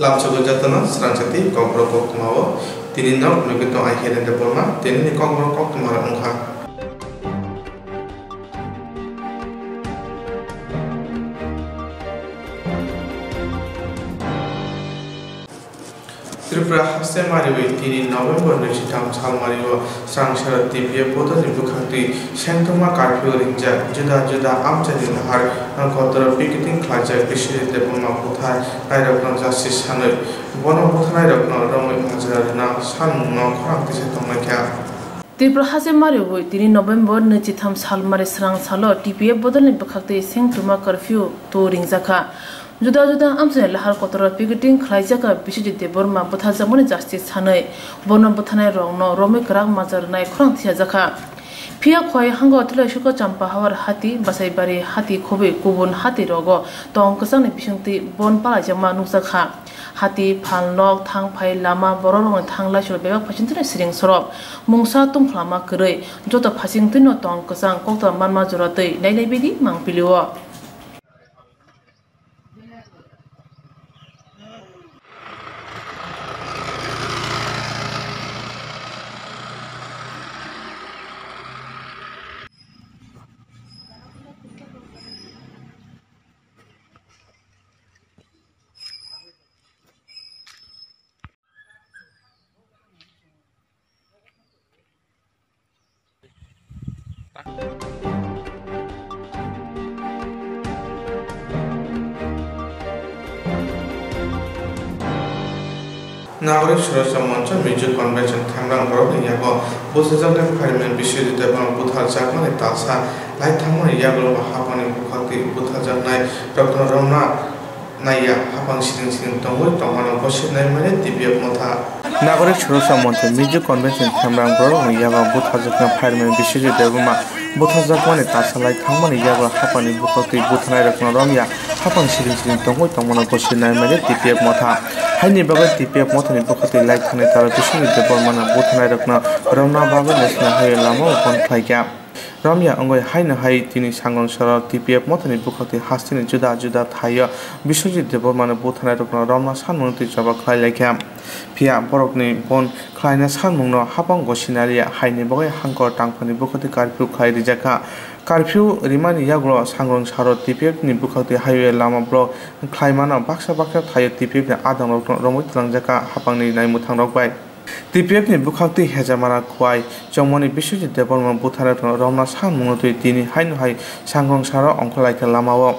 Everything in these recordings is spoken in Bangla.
lamchago jatana srangchati kokro kokmawo tini nok nugito ai helende borma tini ni kokro kokmara ungha Tripura হাসতে মারিবে তিনি নভেম্বর নৈশিতাম সাল মারিব স্রাংসার দিব্য বোধনি বুখাতি সেন্টমা 걷더라피기팅 가자 비시리 대본마 보타 나이럽나 자시 산을 বন 보타 나이럽나 রমই 가자르나 산나 খরাক দিছে তোমরা কে ত্রিপুরা হাজে মারে বই তিনি নভেম্বর নিচি থাম সাল মারে স্রাং সাল টিপিএফ বদলনি বখাতে সেং তুমা কারফিউ তো রিংজাখা जुदा जुदा आमसे लहार कतर पिकेटिंग खलाइजाका बिसिदि देबरमा बथाजामनि जास्टिस सानै बन बथानाय रंन रमे कराक माजार नाय खरां थिया जाखा ফিয়া খয় হাঙ্গ অতলা শুক চম্পা হাওয়ার হাতি বাসাই বারে হাতি খোবে কুবন হাতি রগ তং কসাং বিসংতি বন পালা জামা নুসা খা হাতি ফাল নক থাং ফাই লামা বড় রং থাংলা সুল বেবা ফাসিং তিনে সিরিং সরব মুংসা তুম খালামা কरै যত ফাসিং তিন তং কসাং কক্তা মানমা জরাতৈ নাইলাই বেদি মাংপিলিও নাগরিক সুরক্ষা মঞ্চ মিউজিক কনভেনশন থামরাং বরক ইয়াগো বসেজাগনে ফাইমেন বিশ্বজিৎ এবং বুথা জাগমানে তাসা লাই থামনে ইয়াগলো হাপানি বুখাতি বুথা জাগনাই ডক্টর রমনা নাইয়া হাপাং সিরিং সিরিং তঙ্গই তঙ্গানো বসিনাই মানে দিব্য মথা নাগরিক সুরক্ষা মঞ্চ মিউজিক কনভেনশন থামরাং বরক ইয়াগো বুথা জাগনা ফাইমেন বিশ্বজিৎ এবং বুথা জাগমানে তাসা লাই থামনে ইয়াগো হাপানি বুখাতি বুথানাই রকম রমিয়া হাপাং সিরিং সিরিং তঙ্গই তঙ্গানো বসিনাই মানে দিব্য মথা হাইনি বাবার দিপিয়া মথনে পক্ষতে লাইক থানে তারা বিশ্বযুদ্ধ বর্মানা বোথানায় রকনা রমনা বাবা লেসনা হয়ে লামা উপন ফাইকা রমিয়া অঙ্গই হাইন হাই তিনি সাংগন সর টিপিএফ মতনি বুকতে হাস্তিনি জুদা জুদা থাইয়। বিশ্বজিৎ দেব মানে বোথানায় রকম রমনা সানমন্ত্রী জবা খ্লাই লেখা ফিয়া বরকনি বন খ্লাইনা সানমুংন হাপং গসিনারিয়া হাইনি বগৈ হাঙ্কর টাংফানি বুকতে কারফিউ খ্লাই রিজাখা কারফিউ রিমানি ইয়াগ্লো সাংরং সারো TPF ni bukhaute highway lama blok khlaimana baksa baksa thayo TPF ni adang rok romoi tlangjaka hapangni naimu thangrok bai TPF ni bukhaute hejamara khwai chongmani biশ্বজিৎ দেববর্মা বুথারে রমনা সামুনো তুই তিনি হাইন হাই সাংরং সারো অঙ্কলাইকা লামাও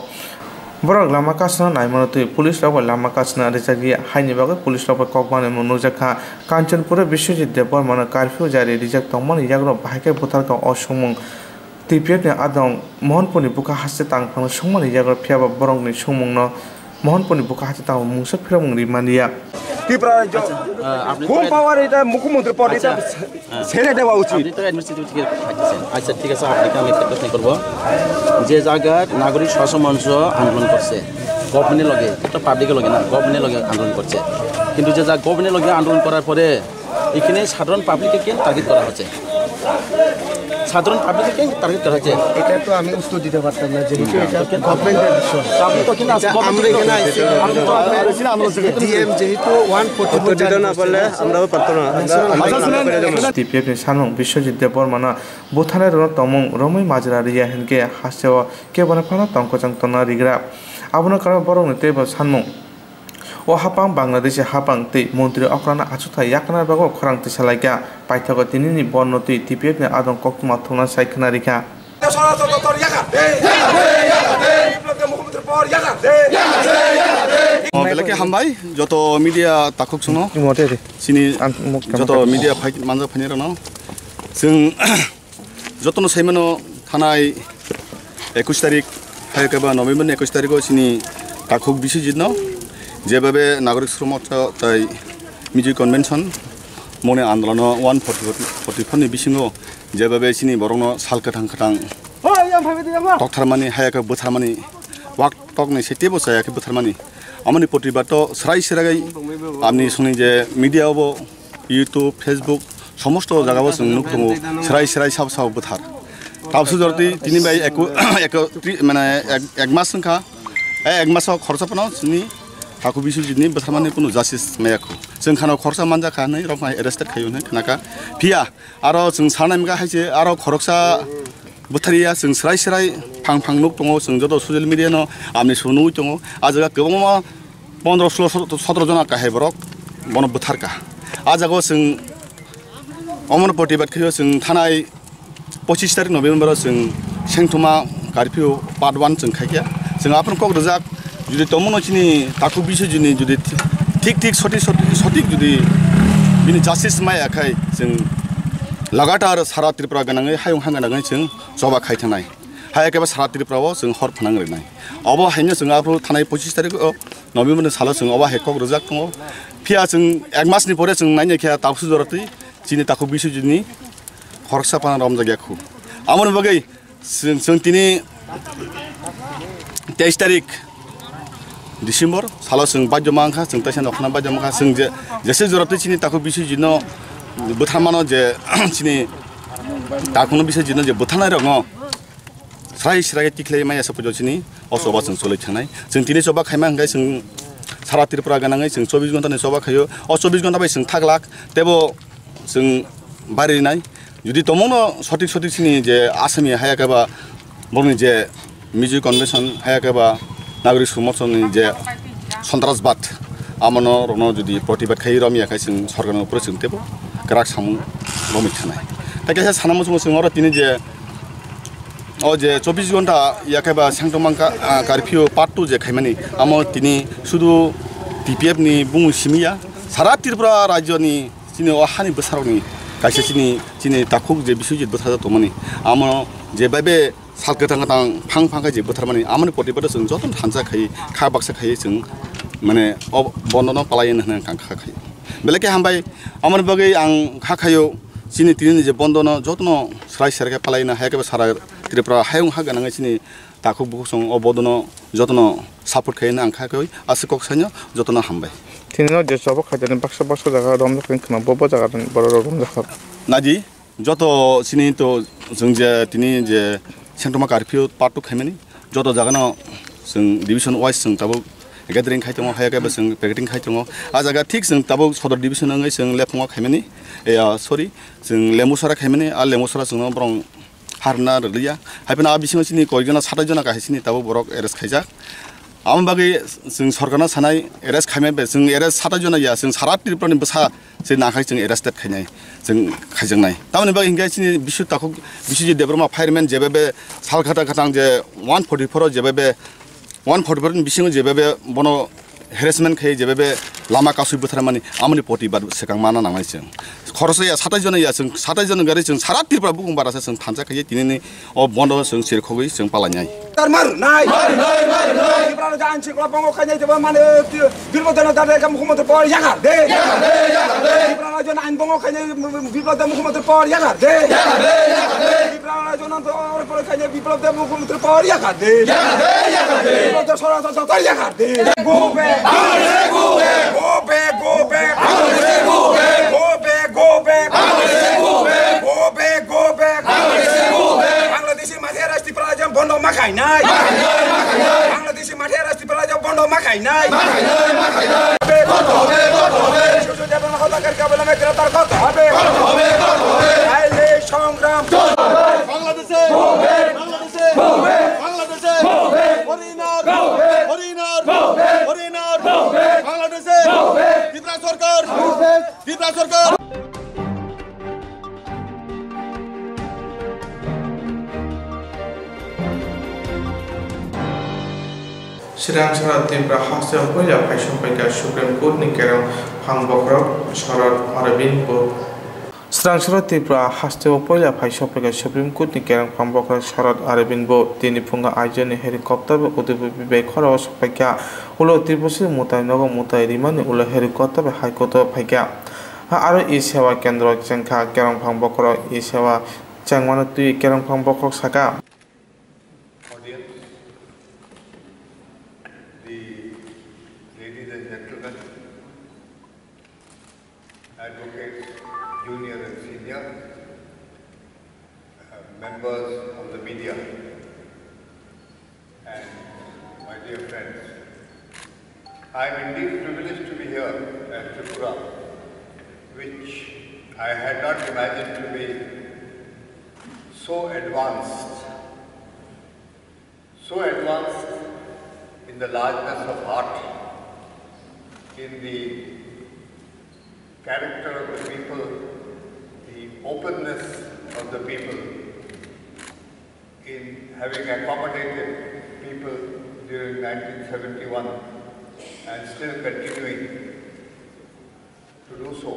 lama kasna naimano tui police rok lama kasna rijagi haini bagoi police rok kokmani nujakha kanchanpura Biswajit Debbarma curfew জারি রিজাক tongmani yagrok bahike butarka osumung TPF ni adong mohanpurni buka haste tangphang sungmani jagar phiaba borokni sungmungno mohanpurni buka haste tang mungsa phiramung rimaniya Tripura home power এটা মুখ্যমন্ত্রী পদ এটা ছেড়ে দেওয়া উচিত আপনি তো অ্যাডমিনিস্ট্রেটিভ থেকে পাইতেছেন আচ্ছা ঠিক আছে আপনাকে আমি একটা প্রশ্ন করব যে জায়গার নাগরিক স্বশাসন মঞ্চ আন্দোলন করছে গভর্নমেন্টের লগে এটা পাবলিকের লগে না গভর্নমেন্টের লগে আন্দোলন করছে কিন্তু যে যা গভর্নমেন্টের লগে আন্দোলন করার পরে এখানে সাধারণ পাবলিককে কেন টার্গেট করা হচ্ছে সাধারণ পাবলিককে কেন টার্গেট করা হচ্ছে এটা তো আমি উত্তর দিতে পারতাম না যেহেতু এটা গভর্নমেন্টের বিষয়। তো আপনি তো কিন্তু আমরা এখানে ডিএম যেহেতু ওয়ান ফোর্টি না আমরাও না। তমং রমৈ মাজরা রিয়া হেনকে ফানা তংকচাং তনা রিগ্রা আবনো কারণ বরং তেব সানমং o hapan bangladeshi hapang tui montri okrana achuta yaknar bago khorang tui salaika paithago tini ni bonno tui tpf ne adong koktuma thona saikhna rikha বেলেগে হাম ভাই যত মিডিয়া তাকক শুনো চিনি যত মিডিয়া ফাই মানুহ ফাইনে ন যোন যতন চাইমান থানাই একৈছ তাৰিখ ফাইকে বা নৱেম্বৰ একৈছ তাৰিখৰ চিনি তাকক বিচি যিদিন যেভাবে নাগরিক শ্রমটা তাই মিজি কনভেনশন মনে আন্দোলন ওয়ান ফর্টি ফর্টি ফর্টিফোরनि बिसिङाव যেভাবে सिनि বরংন সাল খাথাं খাথাं তকথারমানি হায়াকে বোথারমানি ওয়াক টকনি সেটি বসায়াকে বোথারমানি আমানি প্রতিবাদ স্রাই সেরাগাই। আপনি শুনি যে মিডিয়াও ইউটিউব ফেসবুক সমস্ত জায়গাও जों দো दङ স্রাই সব সব সাব বোথার। তাপসু যদি তিনি বাই মানে এক মানে এক মাস সংখ্যা এক মাস খরচা পানাও हाखु बिसुजितनि बथामानि कुनु जासिस मायाखु जों खानाव खरसा मानजा खानै रफा एरेस्टेड खायोन खनाका फिया आरो जों सानायमगा हायसे आरो खरक्सा बुथारिया जों सराय सराय फां फां नुक दङ जों जदो सोसियल मिडियानो आमनि सुनु दङ आजगा गोबां मा पन्द्र सोल सत्र जना काहाय बरक बन बुथारका आजगो जों अमन प्रतिबादखौ जों थानाय पसिस तारिख नभेम्बराव जों सेंथुमा गारिफिउ पार्ट वान जों खायखिया जों आफ्रोमखौ रोजा যদি তমনচিনি তাকু বিষয়জনী যদি ঠিক ঠিক সঠিক সঠিক যদি বি জাস্টিস মাই একাই যাগাটার সারা ত্রিপুরা গান হায়ং হাঙ্গান জবা খাই থাকে হায়াকে সারা ত্রিপুরাও হর ফানাই অবা হাইনে আপনার থাকে পঁচিশ তারিখ নভেম্বর সালে অবা হেকক রোজা দো ফিয়া এক মাসনি পরে যাইনিখা তাপসু জরাতে যিনি তাকু বিষয়জনী হরসা পান রম জায়গা আমার বগে দিনে তেইশ তারিখ ডিসেম্বর সালো সং বাজ্যমাখা সং তাই অখনা বাজ্যমাখা সং যে যেসে জরতে চিনি তাকে বিষয় জিন বুথামানো যে চিনি তাকুনো বিষয় জিন যে বুথানাই রঙ স্রাই স্রাই টিকলাই মাই আসা পুজো চিনি অসবা সং চলে থানাই সং তিনি সবা খাইমা হাঙ্গাই সং সারা ত্রিপুরা গানাঙ্গাই সং চব্বিশ ঘন্টানি সবা খাইও অ চব্বিশ ঘণ্টা বাই সং থাকলাক তেবো সং বাড়িনাই যদি তমনো সঠিক সঠিক চিনি যে আসামি হায়াকাবা বরনি যে মিউজিক কনভেনশন হায়াকাবা নাগরিক সমর্থন যে সন্ত্রাসবাদ আমনো যদি প্রতিবাদ খাই রমি আখাই সিং সরকারের উপরে চিনতেব গ্রাক সামু, রমি থানায়। তাকে সে সানা মুসুম সিংহর তিনি যে, ও যে চব্বিশ ঘণ্টা ইয়াকে বা সেংটমান কারফিউ পার্ট টু যে খাইমানি আমার তিনি শুধু টিপিএফনি বুং সিমিয়া, সারা ত্রিপুরা রাজ্য নি চিনি অহানি বসারনি কাছে চিনি চিনি তাকুক যে বিশ্বজিৎ বসা তো মানে আমার যেভাবে साल गोदान गोदां फाङ फांखाय जे बुथारमानि आमानि प्रतिबाद जों जतन हानजाखायो खा बाक्साखायो जों माने बन्दन पालायन होनो खा खाखायो बेलेके हामबाय आमानि बागै आं खाखायो सिनि तिनि जे बन्दन जतन स्राय सारके पालायनो हायके सारा त्रिपुरा हायाव हा गोनाङै सिनि सङ बुखुसं अबदन जतन सापर्ट खायोनो आं खाखायो आसि कक्सायनो जतन हामबाय तिनि सब खायदानो बक्सा बाक्सा जागा रमजाखायो खोमा बबा जागा बर' रमजाखा नादि जत सिनि तो जों जे तिनि जे सेन्टमा कारफ्यु पार्टु खेमेनि जत जागोन जों डिभिसन वाइस जों दाबो गेदरिं खाइ दङ हायाखैबो जों पेकेटिं खाइ दङ आरो जायगा थिक जों दाबो सदर डिभिसनाङै जों लेफुङा खेमेनि ए सरि जों लेमुसरा खेमेनि आरो लेमुसरा जोंनो ब्रं हारना रिया हाइफेन आरो बिसिङाव सिनि कयजना साथायजना गाहैसिनि दाबो बरक एरेस्ट खाइजा आमा बागै जों सरकारना सानाय एरेस्ट खाइमेन बे जों एरेस्ट साथायजना गैया जों सारा त्रिपुरानि बोसा जों नाखाय जों एरेस्टेड खाइनाय जों खायजोंनाय तामाने बागै हिंगाय सिनि बिसु ताखौ बिसु जे देब्रमा फायरमेन जेबेबे सालखाता खातां जे वान फर्टि फराव जेबेबे वान फर्टि फरनि बिसिङाव जेबेबे बनो হেৰেচমেণ্ট খাই যেবাবে লামা কাছু পথাৰ মানে আমনি প্ৰতিবাদ চেকাং মানা নামাইছে খৰচে সাতাইছজনে আছে সাতাইছজনে গাড়ী চোন চাৰা তিৰপৰা বুকু বাৰ আছে চোন থানচা খাই তিনি নি অ বন্ধ চোন চিৰখগৈ চোন পালা নাই মুখ্যমন্ত্ৰী pernah kanya bilbo tanah kumut terpor ya kan? De. Ya kan, de, ya kan, de. Bilbo tanah seorang seorang ya kan? De. Go back. Go back. Go back. Go back. Go back. Go back. Go back. Go back. Go back. Go back. Go back. Bangladeshi মাঠে রাষ্ট্রীয় প্রয়োজন বন্ধ মাখাই নাই বাংলাদেশি মাঠে রাষ্ট্রীয় প্রয়োজন বন্ধ মাখাই নাই গ্রেপ্তার করতে হবে সংগ্রাম বাংলাদেশে হরিণার হরিণার বাংলাদেশে ত্রিপুরা সরকার ত্রিপুরা সরকার শ্রীরাম শরৎ তীব্র হাস্য উপজা ভাই সম্পর্কে সুপ্রিম কোর্ট নিকেরম ফাং বক্র শরৎ Aurobindo Po Sirangsara Tibra Hasya Hoya Paishon Paika Supreme Court ni kerang Phang Bokrok Sharat Arabin Bo Tini Punga Ajan ni helikopter be Udibu Bibe Khora Paika Ulo Tibusi Mutai Nogo Mutai Rimani Ulo helikopter be High Court Paika আরও ই সেবা কেন্দ্র চেংখা কেরং ফাং বক্র ই সেবা চেংমানো তুই কেরং ফাং বক্র সাকা members of the media, and my dear friends. I am indeed privileged to be here at Tripura, which I had not imagined to be so advanced, so advanced in the largeness of heart, in the character of the people, the openness of the people, in having accommodated people during 1971 and still continuing to do so.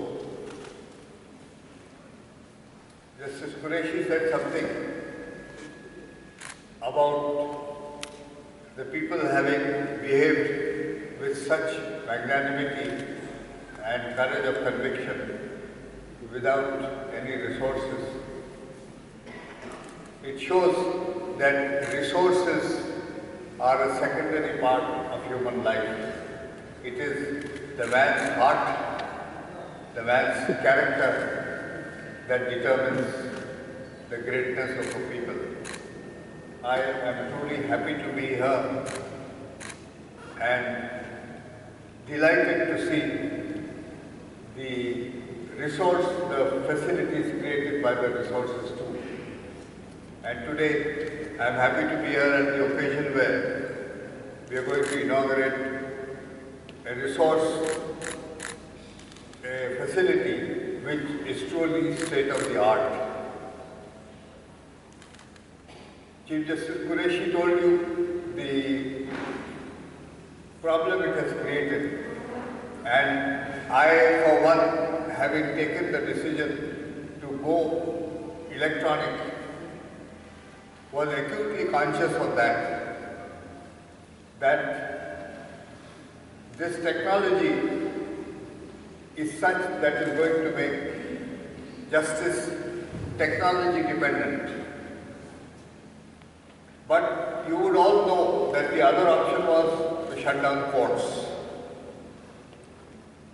Justice Qureshi said something about the people having behaved with such magnanimity and courage of conviction without any resources. It shows that resources are a secondary part of human life. It is the man's heart, the man's character that determines the greatness of a people. I am truly happy to be here and delighted to see the resource, the facilities created by the resources too. And today, I am happy to be here at the occasion where we are going to inaugurate a resource, a facility which is truly state of the art. Chief Justice Qureshi told you the problem it has created. And I, for one, having taken the decision to go electronic, was acutely conscious of that. That this technology is such that is going to make justice technology dependent. But you would all know that the other option was to shut down courts,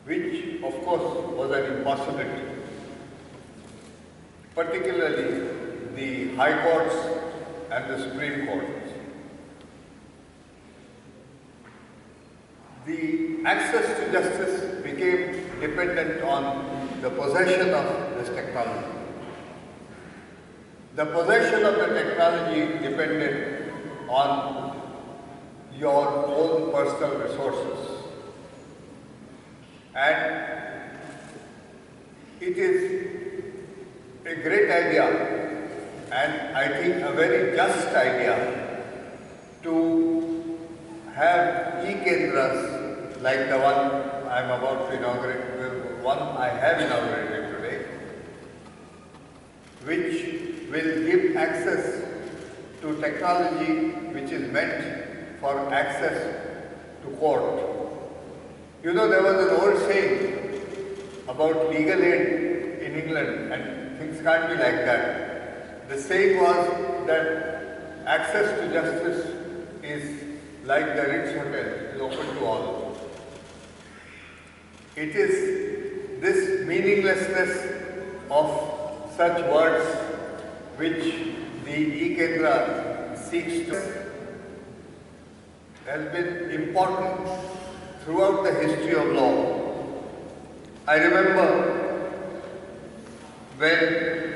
which of course was an impossibility. Particularly the high courts and the Supreme Court. The access to justice became dependent on the possession of this technology. The possession of the technology depended on your own personal resources. And it is a great idea and I think a very just idea to have e-kendras like the one I am about to inaugurate, one I have inaugurated today, which will give access to technology which is meant for access to court. You know, there was an old saying about legal aid in England and things can't be like that. The saying was that access to justice is like the Ritz Hotel, it is open to all. It is this meaninglessness of such words which the e-Kendra seeks to has been important throughout the history of law. I remember when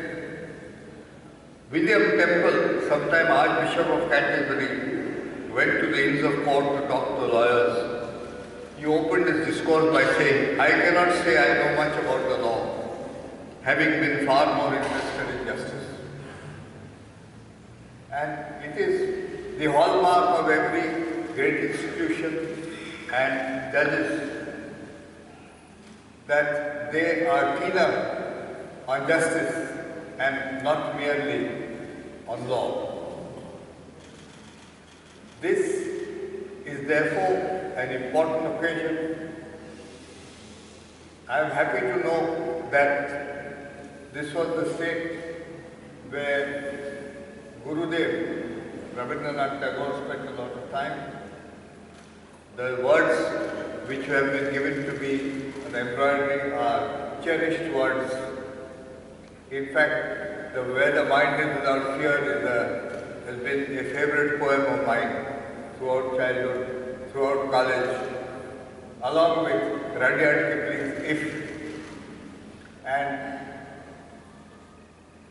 William Temple, sometime Archbishop of Canterbury, went to the Inns of Court to talk to lawyers, he opened his discourse by saying, I cannot say I know much about the law, having been far more interested in justice. And it is the hallmark of every great institution and judges that they are keener on justice and not merely on law. This is therefore an important occasion. I am happy to know that this was the state where Gurudev, Rabindranath Tagore spent a lot of time. The words which have been given to me on embroidery are cherished words. In fact, the Where the Mind is Without Fear is a, has been a favorite poem of mine throughout childhood, throughout college, along with Rudyard Kipling's If. And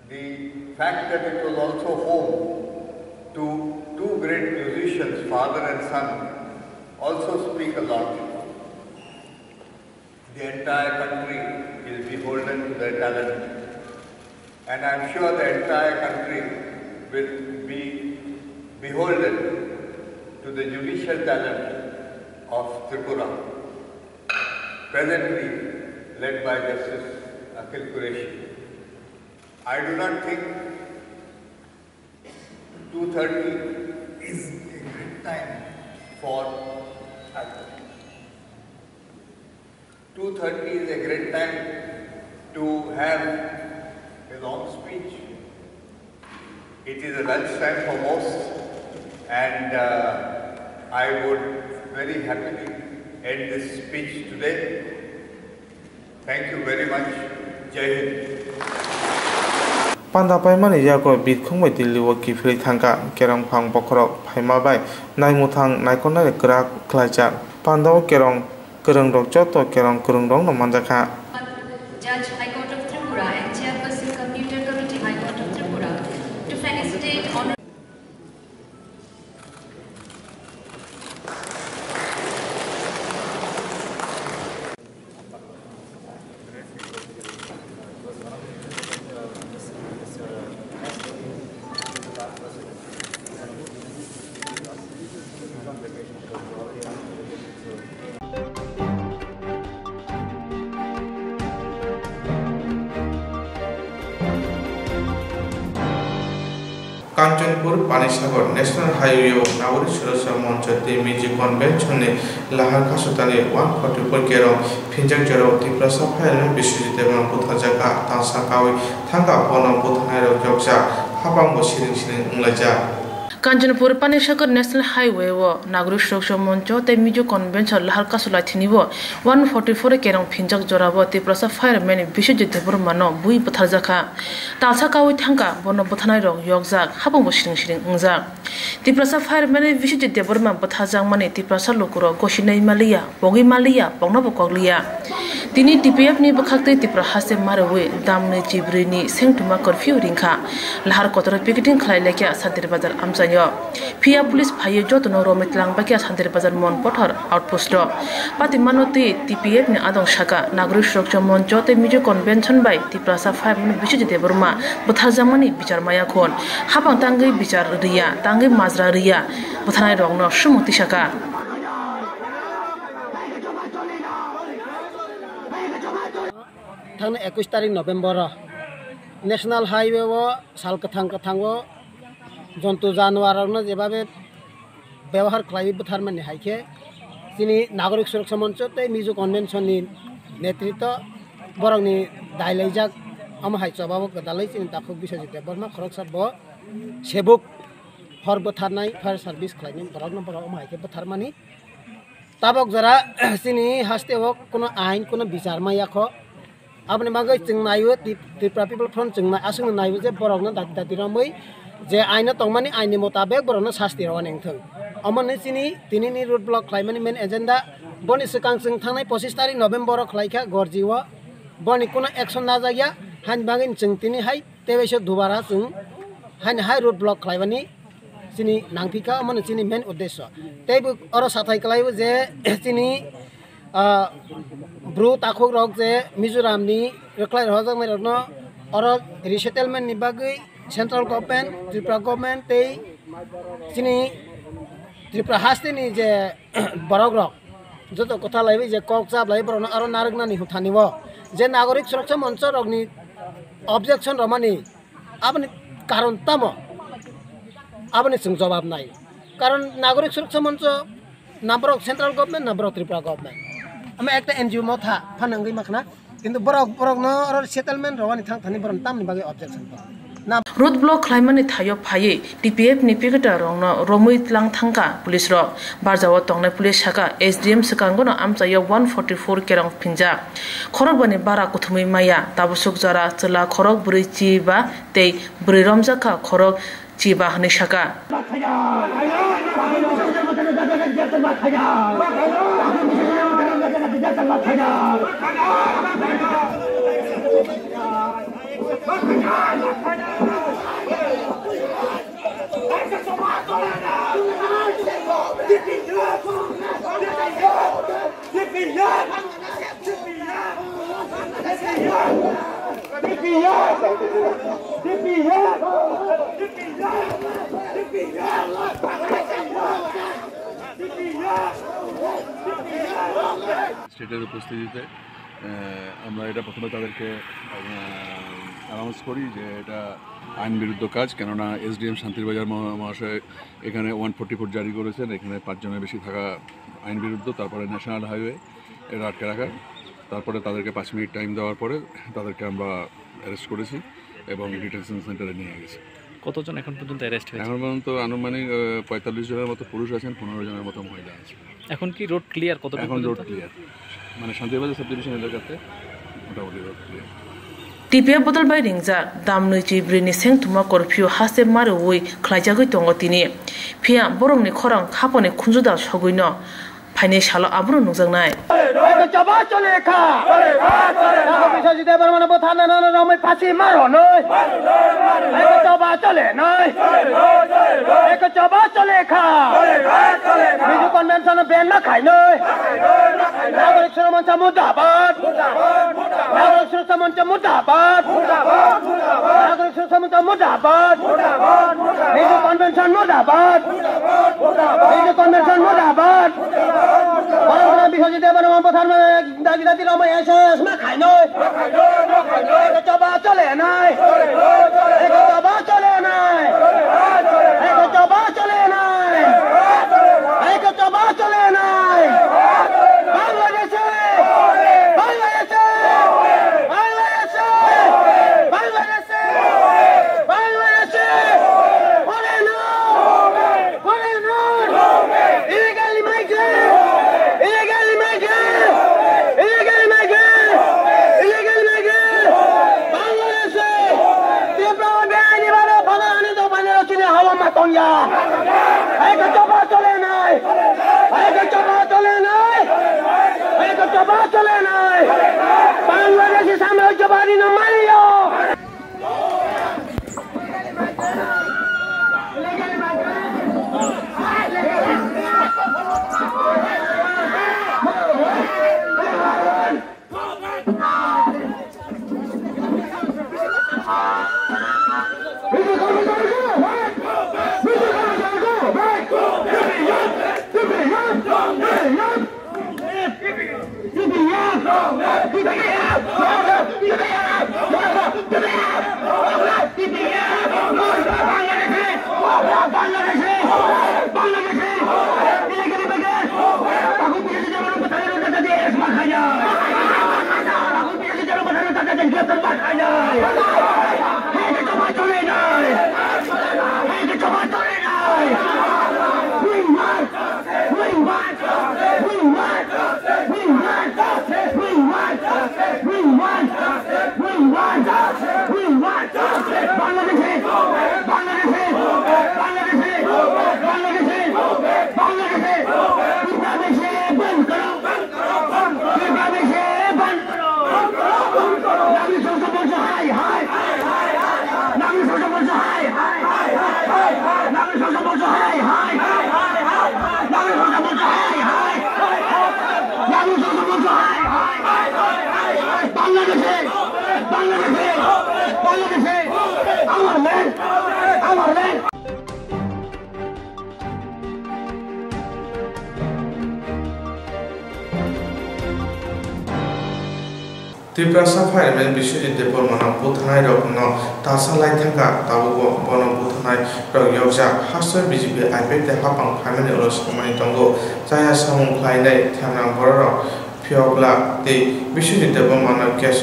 the fact that it was also home to two great musicians, father and son, also speak a lot. The entire country is beholden to their talent. And I'm sure the entire country will be beholden to the judicial talent of Tripura, presently led by Justice Akhil Qureshi. I do not think 2.30 is a great time for 2.30 is a great time to have long speech. It is a lunch time for most and uh, I would very happily end this speech today. Thank you very much. Jai Hind. panda paimani yago bit khungbai dilli wo kifri thangka kerong phang bokhorok phaima bai naimuthang naikonare krak khlaijak panda kerong kerong rok joto kerong kerong rok no manjakha Judge High Court Kanchanpur, Panisagar, national highway ও নাগরিক সুরক্ষা মঞ্চ মিজি কনভেনশনে লাহার কাসতানে ওয়ান ফর্টি ফোর কেরম, ফিনজাক জেরো ত্রিপুরা সাফায়ার বিশ্বজিত এবং কোথা জায়গা তাঁর সাকাওই থাকা বন কোথায় জগজা, হাবাঙ্গ সিরিং সিরিং উংলাইজা। কাঞ্চনপুর পানিসাগর ন্যাশনাল হাইওয়ে ও নাগরিক সুরক্ষা মঞ্চ তে মিজো কনভেনশন লাহারকা চলাই থিনিব ওয়ান ফর্টি ফোর কেরং ফিনজাক জরাব। প্রসা ফায়ারম্যান বিশ্বজিৎ বর্মান বুই পথার জাখা। তালসা কাউই থাঙ্কা বন বথানাই রং ইয়কজাক হাবং সিরিং সিরিং উংজাক ত্রিপুরাসা ফায়ারম্যান বিশ্বজিৎ বর্মা বথাজাক মানে ত্রিপুরাসা লোকর গসিনাই মালিয়া, বগি মালিয়া, বংনব কগলিয়া। তিনি টিপিএফনি বখাকতে ত্রিপুরা হাসে মারওয়ে দামনে জিব্রিনি, সেংটুমা কারফিউ রিংখা। লাহার কতর পিকেটিং খালাইলাইকা সাদির বাজার আমজানি yo phia police phai jo tono ro mitlang ba kya sandir bazar mon pothar outpost ro pati manoti tpf ne adong shaka nagrik surakcha monch te mijo convention by tiprasa 5 mane bishi jete burma bothar jamani bichar maya khon hapang tangi bichar riya tangi মাজরা রিয়া বোথানায় রগ্ন সুমতি শাখা একুশ তারিখ নভেম্বর ন্যাশনাল হাইওয়ে সালকথাং কথাঙ্গ জন্তু জানোয়ারনো যেভাবে ব্যবহার করা তার মানে হাইকে তিনি নাগরিক সুরক্ষা মঞ্চ তাই মিজু কনভেনশন নেতৃত্ব বরং বরংনি দায়লাইজাক আমার হাই চবাবক দালাই চিনি তাকক বিশ্বজিত বর্মা খরক সাব সেবক হর বথার নাই ফায়ার সার্ভিস খাইনি বরং নম্বর আমার হাইকে বথার মানে তাবক যারা তিনি হাসতে হোক কোনো আইন কোনো বিচার মাইয়াখ আপনি মাগে চিং নাই ত্রিপুরা পিপল ফ্রন্ট চিং নাই আসুন নাই যে বরং না দাঁতি দাঁতি রমই जे आइना तंमानि आइनि मुताबिक बरकनो शास्ति रवा नेंथों अमने सिनि दिनैनि रुट ब्लक खालायमानि मेन एजेन्डा बनि सिगां जों थांनाय पसिस तारिख नभेम्बराव खालायखा गरजिव बनि कोनो एक्सन नाजाया हानि बागै जों दिनैहाय तेबेसो दुबारा जों हानि हाय रुट ब्लक खालायमानि सिनि नांफिका अमने सिनि मेन उद्देश्य तेबो अर साथाय खालायो जे सिनि ब्रु ताखुक रक जे मिजोरामनि रोख्लाय रहजक मेरनो अर रिसेटेलमेन्टनि बागै सेन्ट्रेल गभर्नमेन्ट त्रिपुरा गभर्नमेन्ट तै सिनि त्रिपुरा हास्तिनि जे बरक रक যত কথা লাইবি যে কক চাপ লাই বরন আরো নারগনানি হুথানিব যে নাগরিক সুরক্ষা মঞ্চ রগনি অবজেকশন রমানি আপনি কারণ তাম আপনি जों জবাব নাই কারণ Nagarik Suraksha Mancha number central government number Tripura government আমি একটা এনজিও মাথা ফানাঙ্গি মাখনা কিন্তু বরক বরক ন আর সেটেলমেন্ট রওয়ানি থাং থানি বরন তামনি বাগে objection na road block khlaimani thayo phai tpf ni piketa rong romui tlang thangka police ro barjawa tongne police saka sdm sakango na amchaya 144 kerang phinja khorok bani bara kuthumi maya tabusuk jara chla khorok buri chi ba tei buri romja kha khorok chi ba hne saka স্টেটের উপস্থিতিতে আহ, আমরা এটা প্রথমে তাদেরকে অ্যানাউন্স করি যে এটা আইন বিরুদ্ধ কাজ কেননা এসডিএম শান্তিরবাজার মহা- মহাশয় এখানে ওয়ান ফোর্টি ফোর জারি করেছেন এখানে পাঁচজনের বেশি থাকা আইন বিরুদ্ধ তারপরে ন্যাশনাল হাইওয়ে এটা আটকে রাখার। তারপরে তাদেরকে পাঁচ মিনিট টাইম দেওয়ার পরে তাদেরকে আমরা অ্যারেস্ট করেছি এবং ডিটেনশন সেন্টারে নিয়ে গেছি। কতজন এখন পর্যন্ত অ্যারেস্ট হয়েছে? এখন পর্যন্ত আনুমানিক পঁয়তাল্লিশ জনের মতো পুরুষ আছেন পনেরো জনের মতো মহিলা আছে এখন কি রোড ক্লিয়ার কত এখন রোড ক্লিয়ার মানে শান্তিবাজার সাব ডিভিশন এলাকাতে মোটামুটি রোড ক্লিয়ার টিপিয়া বদল বাই রিংজাক দামনৈ চিব্রিনি সেংথুমা করফিউ হাসে মারে ওই খ্লাইজাগৈ তঙ্গ তিনি ফিয়া বরংনি খরং খাপনে খুঞ্জুদা সগুইন ফাইনে সালো আবরু নুকজাংনাই নাগরিক সুরমঞ্চা কনভেনশন মুদাবাদ কনভেনশন মুদাবাদ মুর্দাবাদ বরং বিশ্বজিৎ এবার আমার প্রধান দাগি দাদি রমে এসে মা খাই নয়। এক চবা চলে নাই। চবা চলে নাই। চবা চলে নাই। চবা চলে নাই। जबानी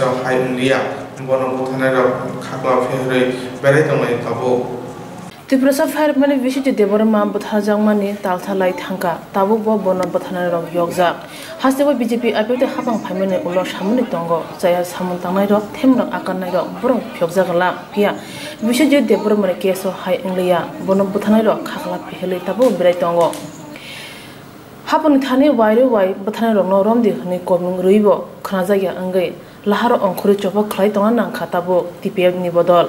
দেববর্মন কেশ হাই উলিয়া বন বুথনাই রক খাকলা ফেহরই বেড়াই দংনাই তাবো ত্রিপুরা সাফাইর মানে বিশ্বজিৎ দেববর্মা বুথাজাংমানি তালথালাই থাঙ্কা, তাবো ব বন বুথানাই রক ইয়কজা হাসদেব বিজেপি আইপেক হাপাং ফাইমেন উলো সামুনি দঙ্গ জায়া সামুন তাंनाय রক থেম রক আকাননাই রক বরং ফিয়কজাগলা ফিয়া। বিশ্বজিৎ দেববর্মানি কেশ হাই উলিয়া বন বুথানাই রক খাকলা ফেহরই তাবো বেড়াই thani waire wai bathana rong no rom di khani komung ruibo khana jaya angai lahar onkhuri chopa khlai tonga nang khata bo tpf ni bodol.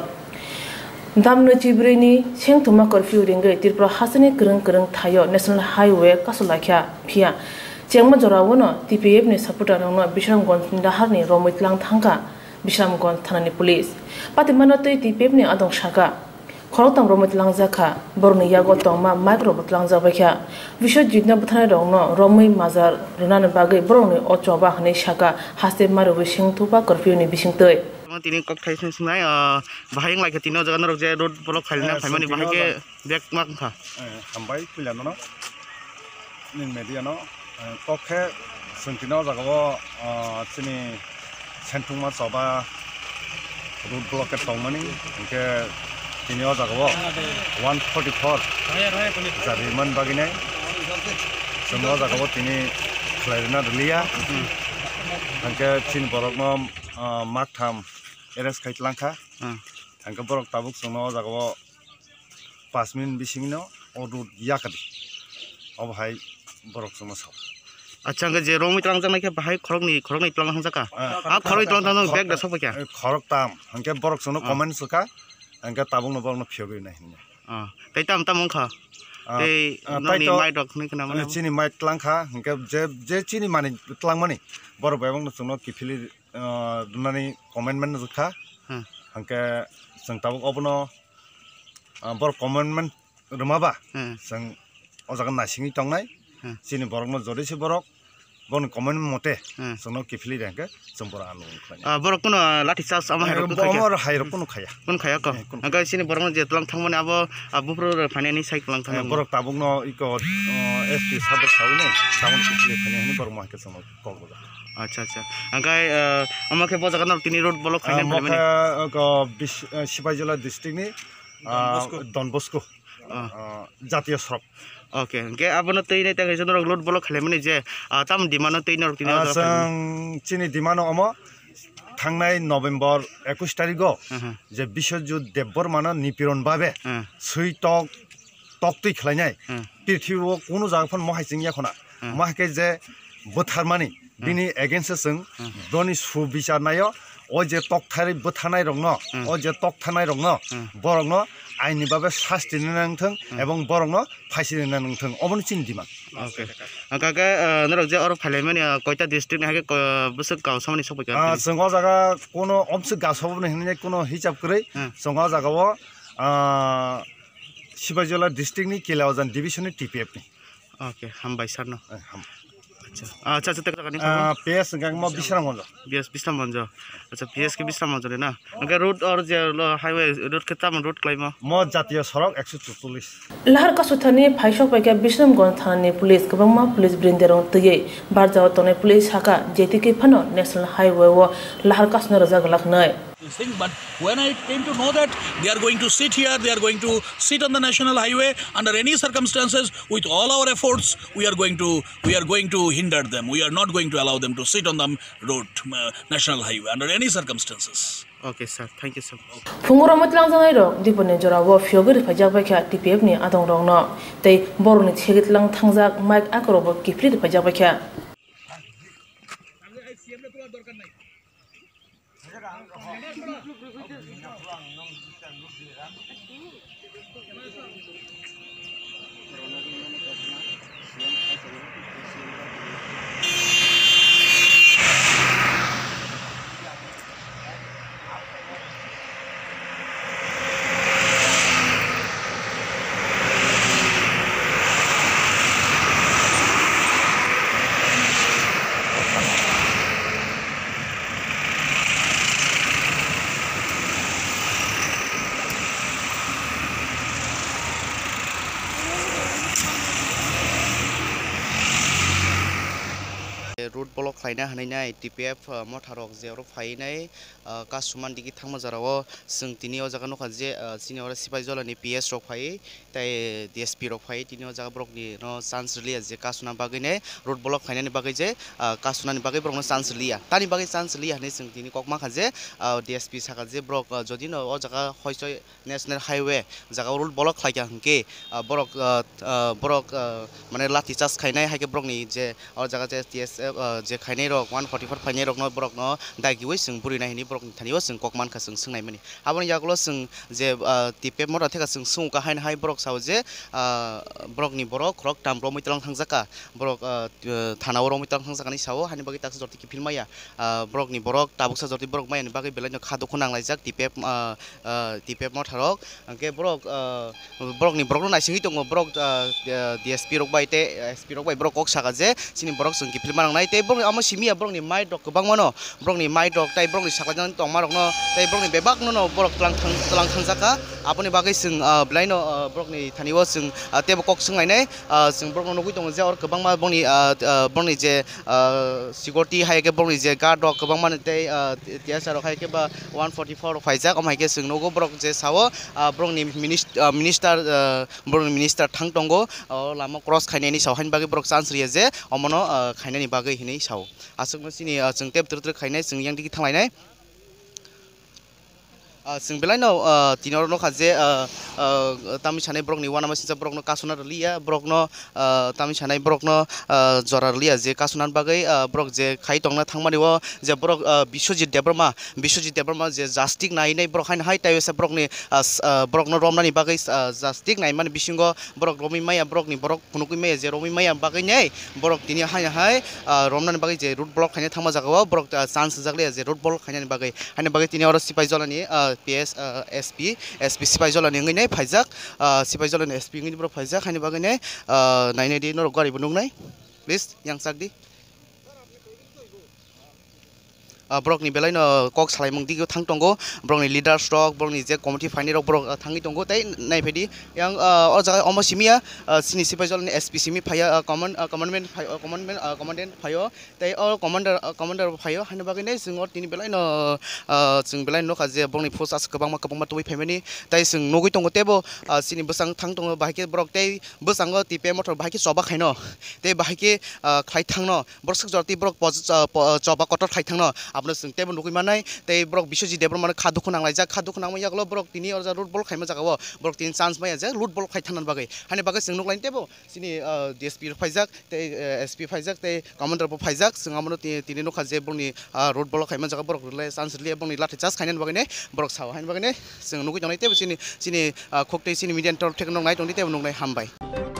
Dam no chibre ni cheng thuma curfew ring ge tirpra hasne krang krang thayo national highway kasula khya phia. Chengma jora wono tpf ni support arang no bishram gon lahar ni romitlang thangka bishram gon thana ni police. Patimano te tpf ni adong shaka khoro tang romot langja kha borni yago tongma ma mic robot langja ba kha bisho jitna buthana rong no romoi mazar runan bagai boroni ocho ba hne shaka haste maru bising thupa curfew ni bising toi তিনি কক খাইছেন শুনাই বাহাই লাগে তিন জায়গা রক যে রোড ব্লক খাইলে না ফাইমানি বাহাইকে ব্যাগ মাক খা হামবাই খুলিয়া ন নিন মেডিয়া ন কক্ষে সুন্তিন জাগাব চিনি সেন্টুমা চবা রোড ব্লকে তংমানি এনেকৈ তিনি যাব ওৱান ফৰ্টি ফ'ৰ। যাবি ইমান বাগি নাই চিনি যাব তিনি ফ্লাইডিনা ধুলিয়া তেনেকে চিন বৰক ন মাত থাম এৰেজ খাইটলাংখা তেনেকে বৰক তাবুক চিন যাব পাঁচ মিনিট বিচিং ন অদুত ইয়া কাটি অ ভাই বৰক চিন চাওঁ আচ্ছা আংকে যে ৰং ইটলাং যাম একে ভাই খৰক নি খৰক নি ইটলাং চাকা আৰু খৰক ইটলাং বেগ দেখা পাই খৰক তাম। সেনেকে বৰক চোন কমেণ্ট চোকা। Angka tabung nobang no piogi na hinnya ah tai tam tam kha tai nani mai dok ni kana mana chini mai tlang kha angka je je chini mani tlang mani bor bayang no sungno kifili dunani commandment no kha angka sang tabuk obono bor commandment rumaba sang ojagan nasingi tongnai chini borok no jodi si borok gon komen mote sono kifli denge sempora anu kanya boro kuno lati sas ama hero kuno kaya boro hero kuno kaya kuno kaya ko angka isini boro mo jetlang tong mone abo abo boro ro fane ni saik lang tong mone boro tabung no iko es pi sabo sawo ne sawo ne kifli fane ni boro mo hake sono kongo da acha acha angka ama ke boza kano tini rod bolo kanya mone mone ko bis shiba jola distingi don bosko don bosko jatiyo srok okay गे आबन तोइन त गय जनो लोड ब्लक खले माने जे ताम दिमानो तोइन र तिनो आसं चिनी दिमानो अम थांनाय नभेम्बर 21 तारिखो जे विश्वजु देवबर मान निपिरन बाबे सुइत तक्ति खलायनाय पृथ्वी ओ कोनो जागफन महायसिं याखना माके जे बथार माने बिनि एगेंस्ट सं दनि सु विचार नायो ओ जे तक थारि बथानाय रंग ओ जे तक थानाय रंग बरंग আইনি ভাবে শাস্তি নেওয়া নথং এবং বরং ফাঁসি নেওয়া নথং অবন চিন দিমা ওকে নরক যে আর ফাইলে মানে কয়টা ডিস্ট্রিক্ট নাকে বস গাঁও সমানি সব সঙ্গ জায়গা কোন অংশ গা সব হিনে কোন হিসাব করে সঙ্গ জায়গাও শিবাজি জেলা ডিস্ট্রিক্টনি কেলাওজান ডিভিশনের টিপিএফনি ওকে হাম বাই সার হাম আচ্ছা। আচ্ছা আচ্ছা তেকা কানি পিএস গাংমা বিশ্রাম মঞ্জ পিএস বিশ্রাম মঞ্জ আচ্ছা পিএস কে বিশ্রাম মঞ্জ না? ওকে রোড আর যে হাইওয়ে রোড কে তাম রোড ক্লাইমা ম জাতীয় সড়ক 144 লাহার কাসুথানি ফাইসক পাইকা বিশ্রামগঞ্জ থানানি পুলিশ গবংমা পুলিশ বৃন্দেরং তৈয়ে বারজাও তনে পুলিশ শাখা যেতিকে ফানো ন্যাশনাল হাইওয়ে ও। লাহার কাসনে রাজা গলাক নয় thing. But when I came to know that they are going to sit here, they are going to sit on the national highway under any circumstances, with all our efforts, we are going to we are going to hinder them. We are not going to allow them to sit on the road, uh, national highway under any circumstances. Okay, sir. Thank you, sir. Fungura matlang zangai ro dipone jora wo fyogri phajak bakha TPF ni adong rong no tei borni thegit lang thangjak mic akro bo kifli phajak bakha Let's go. Block खालायनो हानायनाय टिपिएफ मथारक जेराव फायनाय কাছুমান দিকে থাকমা যারাও সঙ্গ তিনি জায়গা নখা যে চিনিয়র সিপাহী জলানি পি এস রক ফাই তাই ডি এস পি রক ফাই তিনি জায়গা ব্রক চান্স লিয়া যে কাছুনার বাকে রোড ব্লক ফাইন বাকে যে কাছুনার বাকে ব্রক চান্স লিয়া তানি বাকে চান্স লিয়া হানি সঙ্গ তিনি কক মাখা যে ডি এস পি সাকা যে ব্রক যদি ন ও জায়গা হয়তো ন্যাশনেল হাইওয়ে জায়গা রোড ব্লক খাই হে ব্রক ব্রক মানে লাঠি চার্জ খাইনাই হাইকে ব্রক নি যে ও জায়গা যে ডি এস এফ যে খাইনাই রক ওয়ান ফর্টি ফোর ফাইনাই রক ব্রক ন দায়গিও সঙ্গ বুড়ি নাই borok ni thani o sing kokman ka sing sing nai mani aboni jaglo sing je tipe mota theka sing sung ka hain hai borok sao je borok ni borok krok tam ro mitlang thang jaka borok thana ro mitlang thang jaka ni sao hani bagi tak jorti ki film aya borok ni borok tabuk sa jorti borok mai ni bagi belan kha do khonang lai jak tipe tipe mota rok ke borok borok ni borok no nai sing hitong borok dsp rok bai te sp rok bai borok kok sa ka je sini borok sing ki film nang nai te borok amo simi borok ni mai dok bang mano borok ni mai dok tai borok ni sakla nang tong marok no tei brok ni bebak no no brok tlang thang tlang thang saka apuni bagai sing blai no brok ni thani wa sing te kok sing ai nei sing brok no nokui tong ja or kobang ma bong ni brok ni je security hai ke brok ni je guard dog kobang ma ni tei tia sa rok hai ke ba 144 phai ja kom hai ke sing no go brok je sawo brok ni minister brok ni minister thang tong go lama cross khai nei ni sawhan bagai brok chance ri je omono khai nei ni bagai hinei sawo asuk no sini chung tep tru tru khai nei sing yang dik thang lai nei जिंबेलाइन तीन रोनो खाजे tami chanai brokni wana ma sinja brokno kasuna liya brokno tami chanai brokno jorar liya je kasunan bagai brok je khai tongna thangmani wo je brok biswajit debrama biswajit debrama je jastik nai nai brok hain hai tai wesa brokni brokno romnani bagai jastik nai mani bisingo brok romi maya brokni brok kunukui maya je romi maya bagai nai brok tini hai hai romnani bagai je root block khaine thama jagao brok chance jagle je root block khaine bagai hane bagai tini oro sipai jolani ps sp sp sipai jolani ngai nai फायजाक सिपाहीजन एसपी पुरा फायजाक हाइन बागै नाइनाय दि नरक गारिबो नुनाय प्लिज यांसाक दि ब्रकनि बेलायनो कक सालायमों दिगो थां दंगो ब्रकनि लिडार स्टक ब्रकनि जे कमिटि फाइनार ब्रक थाङि दंगो ताइ नायफायदि yang o jaga omo simia sini sipai jolni SP simi phaya command commandment commandment commandant phayo tai o commander commander phayo haino bagai nei जों तिनि बेलायनो जों बेलायनो नखा जे ब्रकनि फोर्स आस गोबां गोबां मा तुइ फैमानि ताइ जों नगै दङ तेबो सिनि बोसां थां दङ बाहायके ब्रक ताइ बोसांग टिपे मटर बाहायके चबा खायनो ताइ बाहायके खाइ थांनो ब्रक जरति ब्रक चबा कटर खाइ थांनो आपनो जों टेबल नुगै मानाय ते ब्रक बिश्वजित देब्र माने खादुखु नांलाय जा खादुखु नांबाय यागलो ब्रक तिनि अरजा रुट बल खायमा जागाव ब्रक तिनि चान्स माया जे रुट बल खाय थानान बागै हाने बागै जों नुगलाइन टेबो सिनि डीएसपी फाइजाक ते एसपी फाइजाक ते कमान्डार बो फाइजाक जों आमनो तिनि नुखा जे ब्रकनि रुट बल खायमा जागा ब्रक ले चान्स लिया ब्रकनि लाथे चान्स खायनान बागै ने ब्रक साव हाने बागै ने जों नुगै दंनाय टेबो सिनि सिनि खोकते सिनि मिडियान टप टेक नंनाय दंनि टेबो नंनाय हामबाय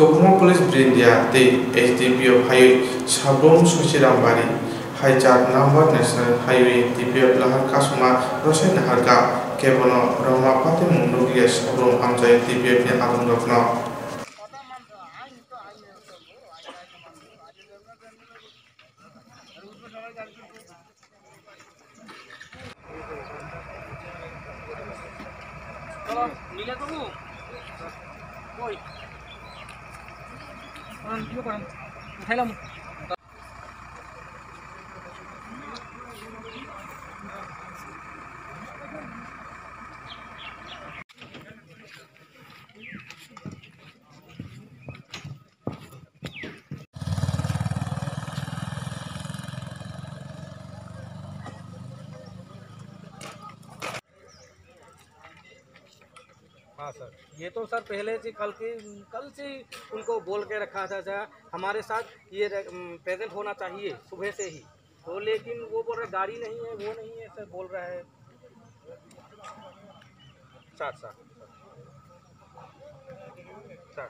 Kokuma Police Brindia, the HDP of Highway, Sabon Susirambari, Hijack Number National Highway, DP of Lahar Kasuma, Roshan Harga, Kebono, Roma Pati Mundugia, Sabon Amjay, DP of Adam Rokno. ইয়ে করেন উঠাইলাম हाँ सर ये तो सर पहले से कल की, कल से उनको बोल के रखा था सर हमारे साथ ये प्रेजेंट होना चाहिए, सुबह से ही। तो लेकिन वो बोल रहे, गाड़ी नहीं है, वो नहीं है, सर बोल रहा है। Sir sir sir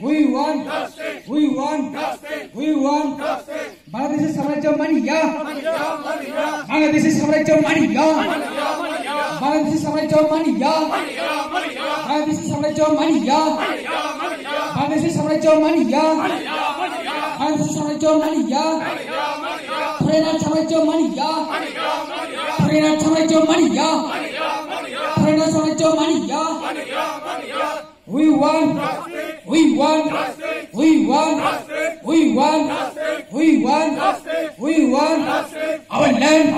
We want justice. We want justice. We want justice. বাংলাদেশের সাম্রাজ্য মানিয়া বাংলাদেশের সাম্রাজ্য মানিয়া বাংলাদেশের সাম্রাজ্য মানিয়া বাংলাদেশের সাম্রাজ্য মানিয়া বাংলাদেশের সাম্রাজ্য মানিয়া বাংলাদেশের সাম্রাজ্য মানিয়া ফরেনার সাম্রাজ্য মানিয়া ফরেনার সাম্রাজ্য মানিয়া ফরেনার সাম্রাজ্য মানিয়া We want, we want, we want, we want, we want, we want our land,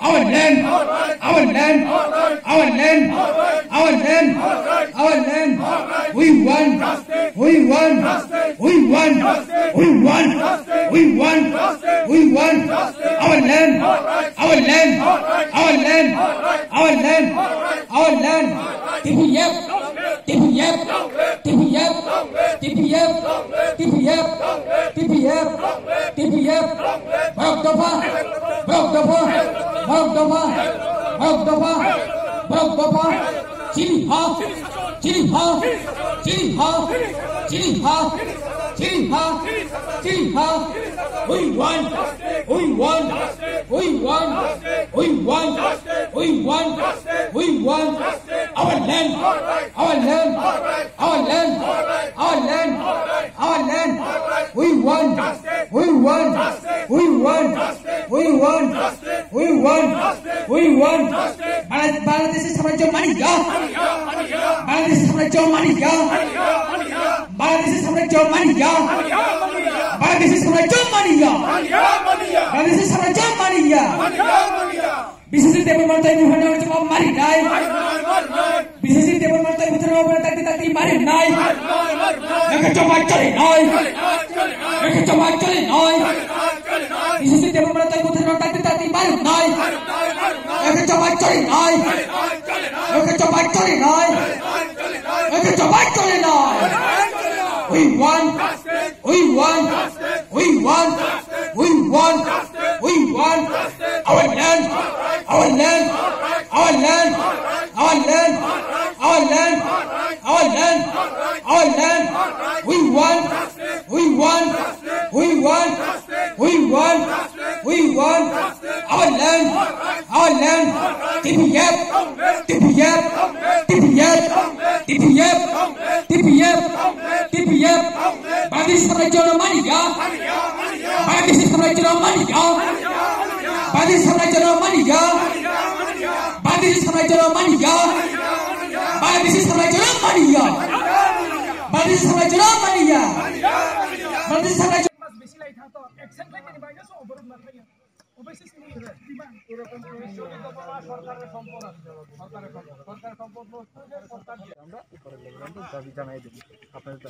our land, our land, our land, our land, our land. Our. We want, we want, we want, we want, we want, we want our land, our land, our land, our land, our land. TPF, TPF, TPF, TPF, TPF, TPF, TPF, Bhag Dafa, Bhag Dafa, Bhag Dafa, Bhag Dafa, Bhag Dafa, Chili Ha, Chili Ha, Chili Ha, Chili Ha, Chili Ha, Jihad! Jihad! We won! We won! We won! We won! We won! We won! Our land! Our land! Our land! Our land! Our land! We won! We won! We won! We won! We won! We won! Bangladesh is from Germania! Bangladesh is from Germania! Bangladesh is from Germania! বাংলাদেশের সাম্রাজ্য মানিকা বাংলাদেশের সাম্রাজ্য মানিকা বিশেষিত দেবর মানতাই মুহানা জবাব মারি নাই বিশেষিত দেবর মানতাই মুহানা জবাব তাকতি তাকতি মারি নাই একে জমা চলে নাই একে জমা চলে নাই বিশেষিত দেবর মানতাই মুহানা তাকতি তাকতি মারি নাই একে জমা চলে নাই একে জমা চলে নাই একে জমা চলে নাই We want, we want, we want, we want, we want our land, our land, our land, our land, our land, our land, our land. We want, we want, we want, অবরোধ না আপনাদের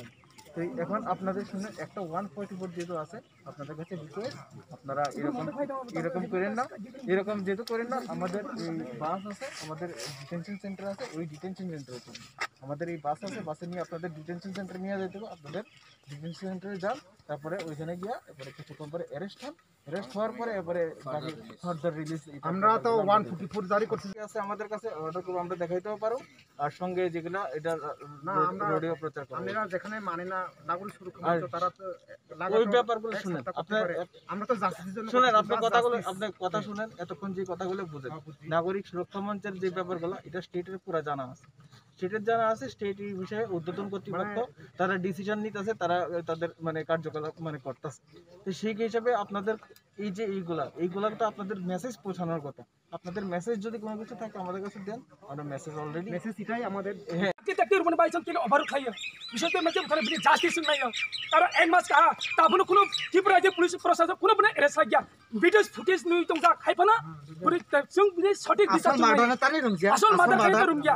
তো এখন আপনাদের শুনে একটা ওয়ান ফোর্টি ফোর যেহেতু আছে, আপনাদের কাছে রিকোয়েস্ট আপনারা এরকম এরকম করেন না। এরকম যেহেতু করেন না, আমাদের এই বাস আছে, আমাদের ডিটেনশন সেন্টার আছে, ওই ডিটেনশন সেন্টারে চলুন। আমাদের এই বাস আছে বাসে নিয়ে আপনাদের ডিটেনশন সেন্টারে নিয়ে যেতে হবে। আপনাদের ডিটেনশন সেন্টারে যান, তারপরে ওইখানে গিয়া, এরপরে কিছুক্ষণ পরে অ্যারেস্ট হন। অ্যারেস্ট হওয়ার পরে এবারে বাকি ফার্দার রিলিজ আমরা তো 144 জারি করছি। আছে আমাদের কাছে অর্ডার করব আমরা দেখাইতেও পারো। আর সঙ্গে যেগুলা এটা না আমরা রেডিও প্রচার করব। আমরা যেখানে মানে না নাগরিক সুরক্ষা আর তারা তো ওই ব্যাপারগুলো শুনেন। আপনার আমরা তো জাস্টিসের জন্য শুনেন আপনার কথাগুলো। আপনার কথা শুনেন এতক্ষণ যে কথাগুলো বুঝেন। নাগরিক সুরক্ষা মঞ্চের যে ব্যাপারগুলো এটা স্টেটের পুরো জানা আছে। স্টেটের যারা আছে স্টেট এই বিষয়ে উদ্বোধন কর্তৃপক্ষ তারা ডিসিশন নিতেছে তারা তাদের মানে কার্যকলাপ মানে করতেছে। তো সেই হিসাবে আপনাদের এই যে এইগুলা এইগুলা তো আপনাদের মেসেজ পৌঁছানোর কথা। আপনাদের মেসেজ যদি কোনো কিছু থাকে আমাদের কাছে দেন আমরা মেসেজ অলরেডি মেসেজ এটাই আমাদের হ্যাঁ। तकदीर बन बाई के ओवर खाइए विषय में जब खाने बिना जास्ती सुन नहीं तार एन मास कहा ताबन कुनो की प्राइज पुलिस प्रशासन कुनो बने अरेस्ट कर गया वीडियोस फुटेज न्यूज तो का खाइपना पूरी तक संग बिना सटीक दिशा असल मार्डर तारे रुम गया असल मार्डर तारे रुम गया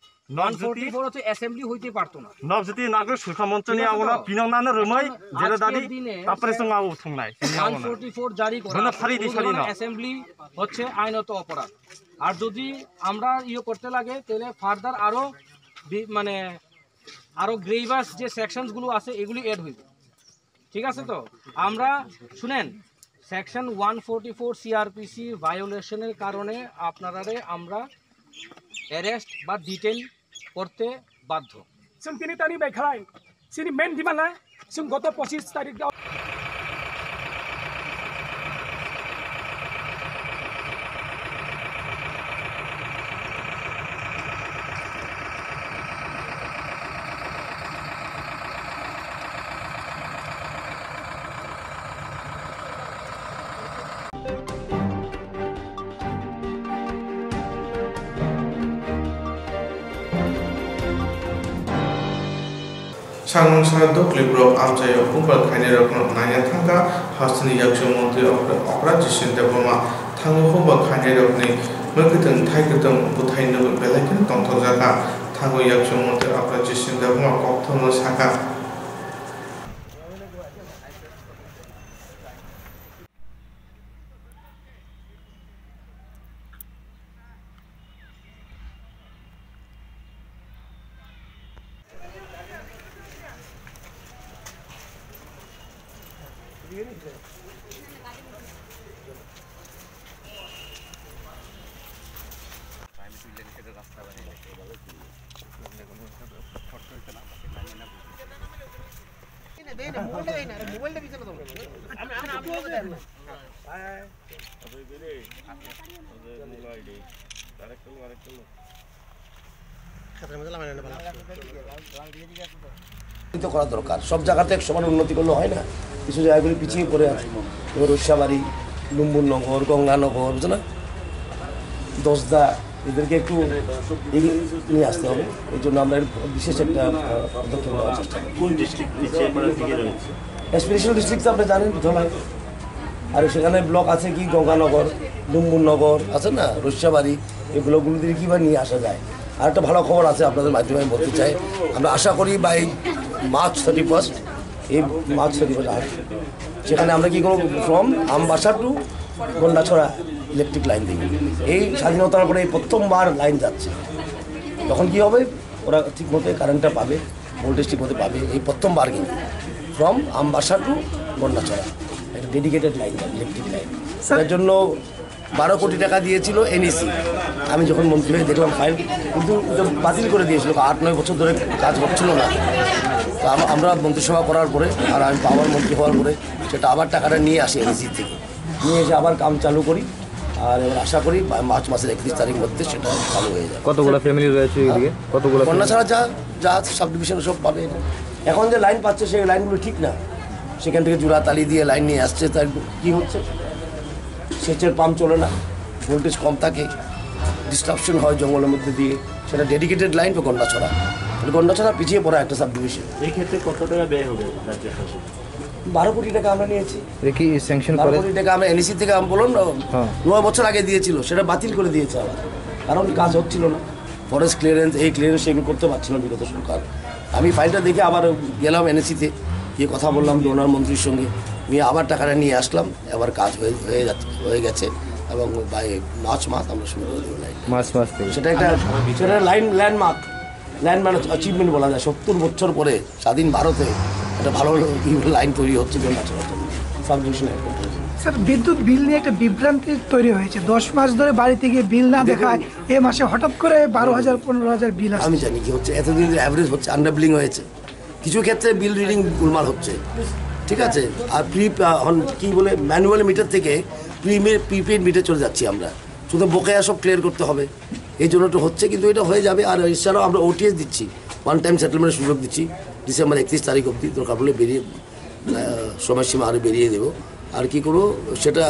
অ্যাসেম্বলি হইতে পারতো না। জারি অ্যাসেম্বলি হচ্ছে আইনত অপরাধ। আর যদি আমরা ইয়ে করতে লাগে তাহলে ফার্দার আরও মানে আরও গ্রেভাস যে সেকশনসগুলো আছে এগুলি এড হইবে। ঠিক আছে তো? আমরা শুনেন section one forty four CrPC ভায়োলেশনের কারণে আপনারা আমরা অ্যারেস্ট বা ডিটেন করতে বাধ্য। তিনি তানি বেখায়। তিনি মেন দিমালা গত পঁচিশ তারিখ Changnong Sana Dok Libro Amcha Yo Kumpal Khani Rokno Nanya Thangka Hasani Yaksho Montu Opera Jishin Deboma Thango Kumpal Khani Rokni Mekitang Thai Kitam Buthai Nugul Belakin Tongto Zaka Thango Yaksho Montu Opera Jishin Deboma Koktono Saka সব জায়গাতে এক সমান উন্নতি করলে হয় না। কিছু জায়গাগুলি পিছিয়ে পড়ে আছে। যেমন রস্যাবাড়ি লুম্বুরনগর গঙ্গানগর বুঝো না দশদা এদেরকে একটু নিয়ে আসতে হবে। এই জন্য আমরা বিশেষ একটা পদক্ষেপ নেওয়ার চেষ্টা স্পেশাল ডিস্ট্রিক্ট আপনি জানেন ধলাই আর সেখানে ব্লক আছে কি? গঙ্গানগর ডুম্বুরনগর আছে না? রস্যাবাড়ি এই ব্লকগুলো দিয়ে কীভাবে নিয়ে আসা যায়? আর একটা ভালো খবর আছে আপনাদের মাধ্যমে আমি বলতে চাই। আমরা আশা করি বাই মার্চ থার্টি ফার্স্ট এই মার্চ থার্টি ফার্স্ট সেখানে আমরা কি করব? From Ambassa to Gandacherra electric line দিই এই স্বাধীনতার পরে এই প্রথমবার লাইন যাচ্ছে। তখন কি হবে? ওরা ঠিক মতো কারেন্টটা পাবে ভোল্টেজ ঠিক মতো পাবে এই প্রথমবার কিন্তু। ফ্রম আমবাসা টু গন্ডাছড়া একটা ডেডিকেটেড লাইন ইলেকট্রিক লাইন তার জন্য বারো কোটি টাকা দিয়েছিল এনইসি আমি যখন মন্ত্রী হয়ে দেখলাম ফাইল কিন্তু বাতিল করে দিয়েছিল আট নয় বছর ধরে কাজ হচ্ছিল না। তো আমরা মন্ত্রিসভা করার পরে আর আমি আবার মন্ত্রী হওয়ার পরে সেটা আবার টাকাটা নিয়ে আসি এনইসি থেকে। নিয়ে এসে আবার কাম চালু করি আর এবার আশা করি মার্চ মাসের একত্রিশ তারিখ মধ্যে সেটা চালু হয়ে যাবে। কতগুলো ফ্যামিলি রয়েছে এদিকে? কতগুলো কন্যা ছাড়া যা যা সাব ডিভিশনে সব পাবে। এখন যে লাইন পাচ্ছে সেই লাইনগুলো ঠিক না। সেখান থেকে জোড়া তালি দিয়ে লাইন নিয়ে আসছে তার কি হচ্ছে? সেচের পাম্প চলে না ভোল্টেজ কম থাকে ডিস্ট্রাকশন হয় জঙ্গলের মধ্যে দিয়ে সেটা ডেডিকেটেড লাইন তো গন্ডাছড়া। গন্ডাছড়া পিছিয়ে পড়া একটা সাব ডিভিশন এই ক্ষেত্রে কত টাকা ব্যয় হবে রাজ্য শাসন বারো কোটি টাকা আমরা নিয়েছি। কি স্যাংশন বারো কোটি টাকা আমরা এনএসি থেকে আমি বললাম না হ্যাঁ। নয় বছর আগে দিয়েছিল সেটা বাতিল করে দিয়েছে আবার। কারণ কাজ হচ্ছিল না। ফরেস্ট ক্লিয়ারেন্স এই ক্লিয়ারেন্স এগুলো করতে পারছিল না বিগত সরকার। আমি ফাইলটা দেখে আবার গেলাম এনএসিতে গিয়ে কথা বললাম ডোনার মন্ত্রীর সঙ্গে। নিয়ে আবার টাকাটা নিয়ে আসলাম এবার কাজ হয়ে হয়ে যাচ্ছে হয়ে গেছে এবং বাই মার্চ মাস আমরা শুরু করে মাস থেকে। সেটা একটা সেটা লাইন ল্যান্ডমার্ক ল্যান্ডমার্ক অ্যাচিভমেন্ট বলা যায়। সত্তর বছর পরে স্বাধীন ভারতে একটা ভালো লাইন তৈরি হচ্ছে স্যার বিদ্যুৎ বিল নিয়ে একটা বিভ্রান্তি তৈরি হয়েছে। দশ মাস ধরে বাড়িতে গিয়ে বিল না দেখায় এ মাসে হঠাৎ করে বারো হাজার পনেরো হাজার বিল আমি জানি কি হচ্ছে এতদিন অ্যাভারেজ হচ্ছে আন্ডার বিলিং হয়েছে। কিছু ক্ষেত্রে বিল রিডিং গোলমাল হচ্ছে। ঠিক আছে? আর প্রি কি বলে ম্যানুয়াল মিটার থেকে প্রিমিয়ার প্রিপেড মিটার চলে যাচ্ছি আমরা। শুধু বকেয়া সব ক্লিয়ার করতে হবে। এই জন্য তো হচ্ছে, কিন্তু এটা হয়ে যাবে। আর এছাড়াও আমরা ওটিএস দিচ্ছি। ওয়ান টাইম সেটেলমেন্টের সুযোগ দিচ্ছি। ডিসেম্বর একত্রিশ তারিখ অবধি। দরকার হলে বেরিয়ে সময়সীমা আরও বেরিয়ে দেবো। আর কি করব? সেটা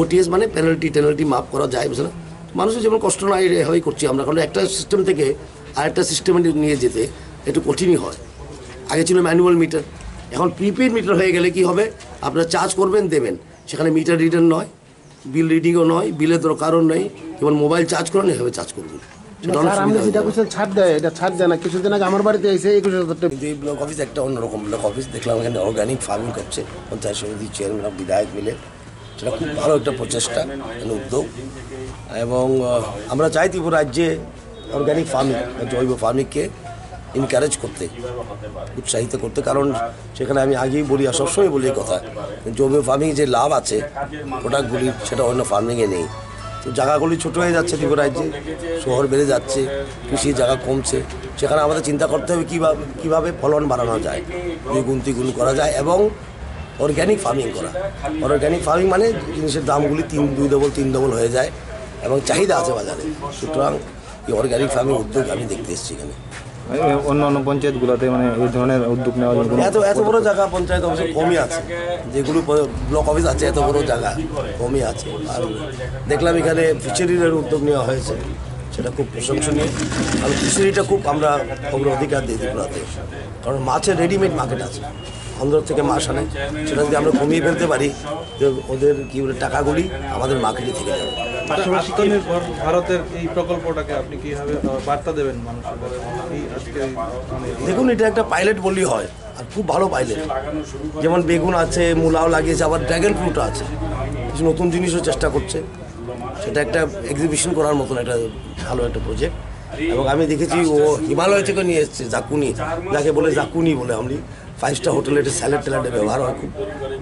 ওটিএস মানে পেনাল্টি টেনাল্টি মাফ করা যায় বুঝলেন মানুষের যেমন কষ্ট না এভাবেই করছি আমরা। কারণ একটা সিস্টেম থেকে আরেকটা সিস্টেমে নিয়ে যেতে একটু কঠিনই হয়। আগে ছিল ম্যানুয়াল মিটার এখন প্রিপেড মিটার হয়ে গেলে কি হবে? আপনারা চার্জ করবেন দেবেন। সেখানে মিটার রিডার নয় বিল রিডিংও নয় বিলের দরকারও নেই। এবং মোবাইল চার্জ করেন এভাবে চার্জ করবেন ছাড় দেয়। এটা ছাড় দেয় না। কিছুদিন আগে আমার বাড়িতে এসে একুশ হাজার এই ব্লক অফিস একটা অন্যরকম ব্লক অফিস দেখলাম এখানে অর্গানিক ফার্মিং করছে। পঞ্চায়েত সমিতি চেয়ারম্যান বিধায়ক মিলে। সেটা খুব ভালো একটা প্রচেষ্টা উদ্যোগ। এবং আমরা চাই ত্রিপুরা রাজ্যে অর্গানিক ফার্মিং জৈব ফার্মিংকে এনকারেজ করতে, উৎসাহিত করতে। কারণ সেখানে আমি আগেই বলি আর সবসময় বলি কথা জৈব ফার্মিং যে লাভ আছে প্রোডাক্টগুলির সেটা অন্য ফার্মিংয়ে নেই। তো জায়গাগুলি ছোট হয়ে যাচ্ছে ত্রিপুরা রাজ্যে শহর বেড়ে যাচ্ছে, কৃষির জায়গা কমছে। সেখানে আমাদের চিন্তা করতে হবে কীভাবে কীভাবে ফলন বাড়ানো যায় দ্বিগুণ তিগুণ করা যায় এবং অর্গ্যানিক ফার্মিং করা। অর্গ্যানিক ফার্মিং মানে জিনিসের দামগুলি তিন, দুই ডবল তিন ডবল হয়ে যায় এবং চাহিদা আছে বাজারে। সুতরাং এই অর্গ্যানিক ফার্মিং উদ্যোগ আমি দেখতে এসেছি এখানে। অন্য অন্য পঞ্চায়েতগুলোতে মানে এই ধরনের উদ্যোগ নেওয়া এত এত বড় জায়গা পঞ্চায়েত অফিসে কমই আছে। যেগুলো ব্লক অফিস আছে, এত বড় জায়গা কমই আছে। আর দেখলাম এখানে ফিশারির উদ্যোগ নেওয়া হয়েছে, সেটা খুব প্রশংসনীয়। আর ফিশারিটা খুব আমরা অগ্রাধিকার দিই কারণ মাছের রেডিমেড মার্কেট আছে। অন্ধ্র থেকে মাছ আনে সেটা যদি আমরা কমিয়ে ফেলতে পারি যে ওদের কী বলে টাকাগুলি আমাদের মার্কেটে থেকে যাবে। পাশাপাশি ভারতের এই প্রকল্পটাকে আপনি কীভাবে বার্তা দেবেন মানুষের কাছে? এই আজকে এই মানে দেখুন এটা একটা পাইলট বললেই হয় আর খুব ভালো পাইলট যেমন বেগুন আছে মূলাও লাগিয়েছে আবার ড্র্যাগন ফ্রুট আছে। কিছু নতুন জিনিসও চেষ্টা করছে। সেটা একটা এক্সিবিশন করার মতন একটা ভালো একটা প্রজেক্ট এবং আমি দেখেছি ও হিমালয় থেকে নিয়ে এসেছে জাকুনি যাকে বলে জাকুনি বলে আমি ফাইভ স্টার হোটেলে একটা স্যালাড ট্যালাডে ব্যবহার হয় খুব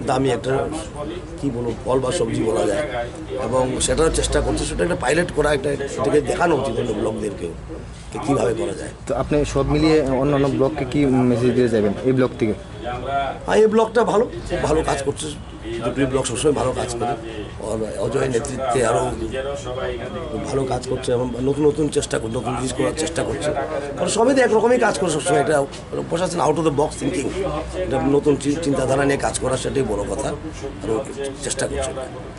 দামি একটা কী বলব ফল বা সবজি বলা যায়। এবং সেটাও চেষ্টা করছে সেটা একটা পাইলট করা একটা সেটাকে দেখানো উচিত অন্য ব্লকদেরকেও যে কীভাবে করা যায়। তো আপনি সব মিলিয়ে অন্য অন্য ব্লককে কী মেসেজ দিয়ে যাবেন এই ব্লক থেকে? হ্যাঁ এই ব্লকটা ভালো খুব ভালো কাজ করছে দুটি ব্লক সবসময় ভালো কাজ করে। আর অজয়ের নেতৃত্বে আরও ভালো কাজ করছে এবং নতুন নতুন চেষ্টা করছে নতুন জিনিস করার চেষ্টা করছে। কারণ সবই তো একরকমই কাজ করে সবসময় এটা প্রশাসন out of the box thinking এটা নতুন চিন্তাধারা নিয়ে কাজ করা সেটাই বড় কথা আরও চেষ্টা করছে।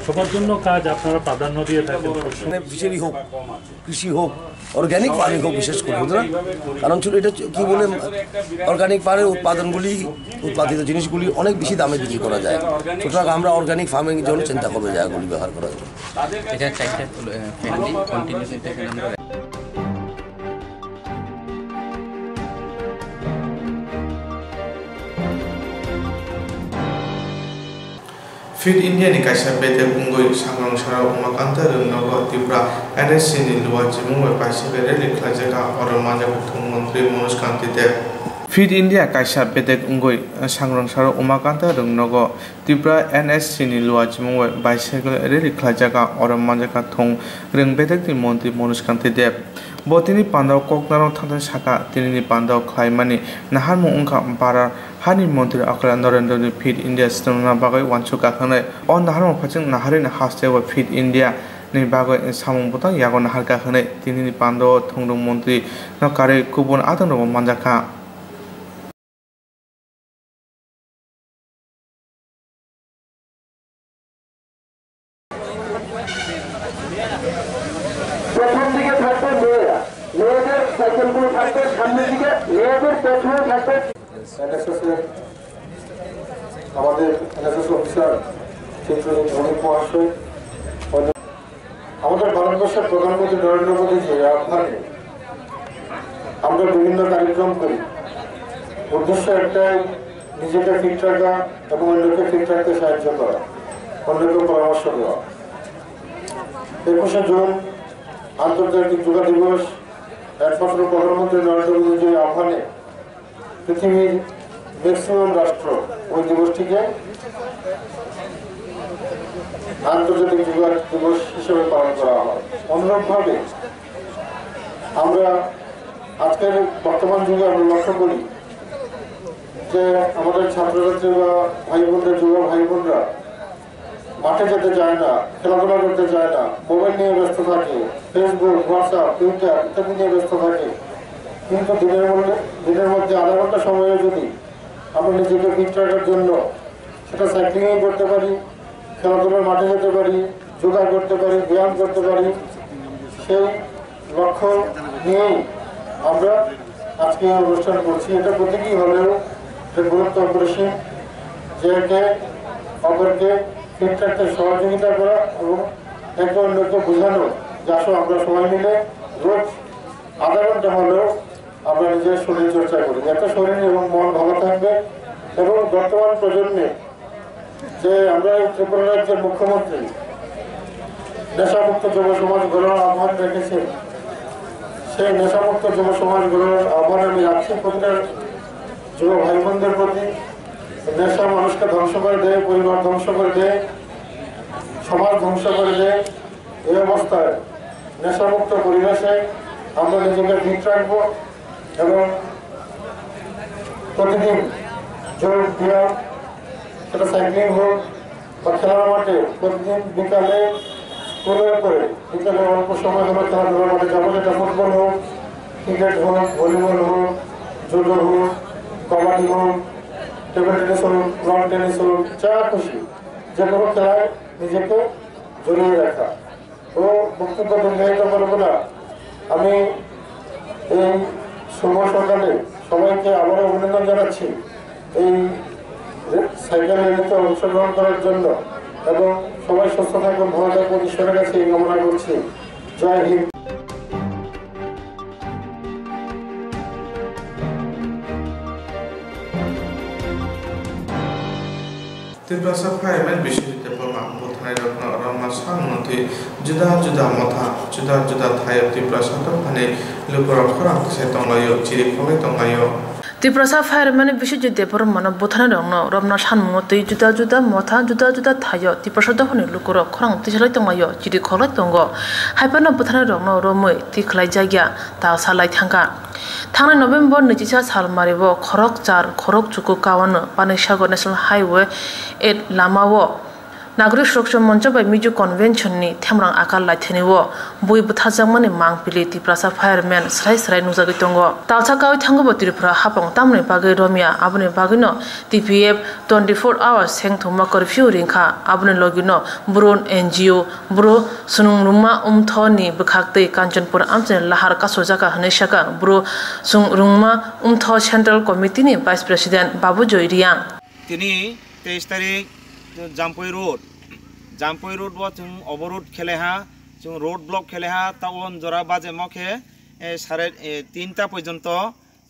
সবার জন্য কাজ আপনারা প্রাধান্য দিয়ে থাকেন। মানে হোক কৃষি হোক অর্গ্যানিক ফার্মিং হোক বিশেষ করে বুঝলেন কারণ ছিল এটা কী বলে অর্গ্যানিক ফার্মের উৎপাদনগুলি, উৎপাদিত জিনিসগুলি অনেক বেশি দামে বিক্রি করা যায়। সুতরাং আমরা অর্গ্যানিক ফার্মিং জন্য চিন্তা করব জায়গাগুলি ব্যবহার করা জন্য ungoi sangrang sara umakanta rungnago tipra NSC ni luwa jimung we paise be reli khlajaka oromanja thung mantri Manoj Kanti Dev fit India কাইসা বেদেক উঙ্গই সাংরং সারো উমাকান্ত রংনগ ত্রিপুরা এনএসসি নি লুয়া জিমুং বাইসাইকেল রেলি খ্লাজাকা অরম মানজাকা থং রং বেদেক মন্ত্রী মনোজ কান্তি দেব বতিনি পান্দাও koknaro থাকতেন শাখা তিনি পান্দাও খাইমানি নাহার 하니 몬트리 아클라 너렌더니 피드 인디아 스톰나 바가이 완초 가카네 온 나하로 파칭 나하리 하스테와 피드 인디아 네 바가이 사몽보다 야고 나할 가카네 디니니 반도 통동 몬트리 너 가레 구본 아던 로만 만자카 আমাদের এনএসএস অফিসার চিত্রনীল অনেক মহাশয় আমাদের ভারতবর্ষের প্রধানমন্ত্রী নরেন্দ্র মোদী যে আহ্বানে আমরা বিভিন্ন কার্যক্রম করি। উদ্দেশ্য একটাই নিজেকে ফিট রাখা এবং অন্যকে ফিট রাখতে সাহায্য করা, অন্যকে পরামর্শ দেওয়া। একুশে জুন আন্তর্জাতিক যোগা দিবস, একমাত্র প্রধানমন্ত্রী নরেন্দ্র মোদীর আহ্বানে পৃথিবীর ম্যাক্সিমাম রাষ্ট্র ওই দিবসটিকে আন্তর্জাতিক যোগা দিবস হিসেবে পালন করা হয়। অনুরূপভাবে আমরা আজকের বর্তমান যুগে আমরা লক্ষ্য করি যে আমাদের ছাত্রছাত্রী বা ভাই বোনদের যুব ভাই বোনরা মাঠে যেতে চায় না, খেলাধুলা করতে চায় না, মোবাইল নিয়ে ব্যস্ত থাকে ফেসবুক হোয়াটসঅ্যাপ টুইটার ইত্যাদি নিয়ে ব্যস্ত থাকে। কিন্তু দিনের মধ্যে দিনের মধ্যে আধা ঘণ্টা সময়ে যদি আমরা নিজেকে ফিট রাখার জন্য সেটা সাইক্লিংয়ে করতে পারি, খেলাধুলার মাঠে যেতে পারি যোগা করতে পারি, ব্যায়াম করতে পারি। সেই লক্ষ্য নিয়েই আমরা আজকে অনুষ্ঠান করছি। এটা প্রতীকী হলেও এটা গুরুত্ব অপরিসীম যে একে অপরকে ফিট রাখতে সহযোগিতা করা এবং একে অন্যকে বোঝানো যে আমরা সবাই মিলে রোজ আধা ঘণ্টা হলেও আমরা নিজের শরীর চর্চা করি। যাতে শরীর এবং মন ভালো থাকবে এবং বর্তমান প্রজন্মে যে আমরা ত্রিপুরা রাজ্যের মুখ্যমন্ত্রী, নেশামুক্ত যুব সমাজ গড়ার আহ্বান রেখেছেন, সেই নেশামুক্ত যুব সমাজ গড়ার আহ্বান আমি রাখছি প্রতিটা যুব ভাই বোনদের প্রতি। নেশা মানুষকে ধ্বংস করে দেয়, পরিবার ধ্বংস করে দেয়, সমাজ ধ্বংস করে দেয়। এই অবস্থায় নেশামুক্ত পরিবেশে আমরা নিজেকে ঠিক রাখব। এবং প্রতিদিন যোগ ব্যায়াম সেটা সাইক্লিং হোক বা খেলার মাঠে প্রতিদিন বিকালে স্কুলের করে বিকালে অল্প সময় হলো খেলাধুলার মাঠে যাব, সেটা ফুটবল হোক, ক্রিকেট হোক, ভলিবল হোক, জুডো হোক, কবাডি হোক, টেবিল টেনিস হোক লন টেনিস হোক, যা খুশি, যে কোনো খেলায় নিজেকে জড়িয়ে রাখা। ও বক্তব্য দীর্ঘায়িত করব না। আমি এই শুভ সকালে সবাইকে আবারও অভিনন্দন জানাচ্ছি। এই সাইকেল র্যালিতে অংশগ্রহণ করার জন্য এবং সবাই সুস্থ থাকুন, ভালো থাকুন, ঈশ্বরের কাছে এই কামনা করছি। জয় Hind. Tibrasa Parliament Bishop Pema રણમાં સાનુંથી જુદા જુદા મથા જુદા જુદા થાય તીવ્ર સંગઠને લોકો ખોરાક છે તંગલાયો ચીરી ખોલે તંગલાયો ত্রিপ্রাসা ফায়ারম্যানে বেশি যে দেবর মানব বোথানে রং রমনা সান মতে জুদা জুদা মথা জুদা জুদা থায় ত্রিপ্রাসা দহনে লুকুর খরং তিসালাই তঙ্গায় চিরি খলাই তঙ্গ হাইপান বোথানে রং রমৈ তিখলাই জায়গা তা সালাই থাঙ্গা থাঙ্গাই নভেম্বর নৈজিসা সাল মারিব খরক চার খরক চুকু কাওয়ানো পানিসাগর ন্যাশনাল হাইওয়ে এট লামাও नागरिक सुरक्षा मंच बाय मिजो कन्वेंशन ने थेमरांग आकार लाए थे ने वो बुई बुधाजंग मने मांग पिले थी सराय सराय नुजागे तोंगो तालसा काव्य थंगो बतूरे प्रा हापंग तमने बागे रोमिया आपने बागे नो टीपीएफ 24 आवर्स हैंग थोमा कर फ्यूरिंग का आपने लोगे नो ब्रोन एनजीओ ब्रो सुनुंग रुमा उम्थानी बखाते कांचनपुर अंश ने लहर का सोचा का हनेशा का ब्रो सुनुंग रुमा उम्थान सेंट्रल कमिटी ने बाइस प्रेसिडेंट बाबू जोइरियां तिनी तेईस तारीख জাম্পই রোড জাম্পই রোড ব जों অবরোধ খেলেহা जों রোড ব্লক খেলেহা টাউন জরা বাজে মখে সাড়ে তিনটা পর্যন্ত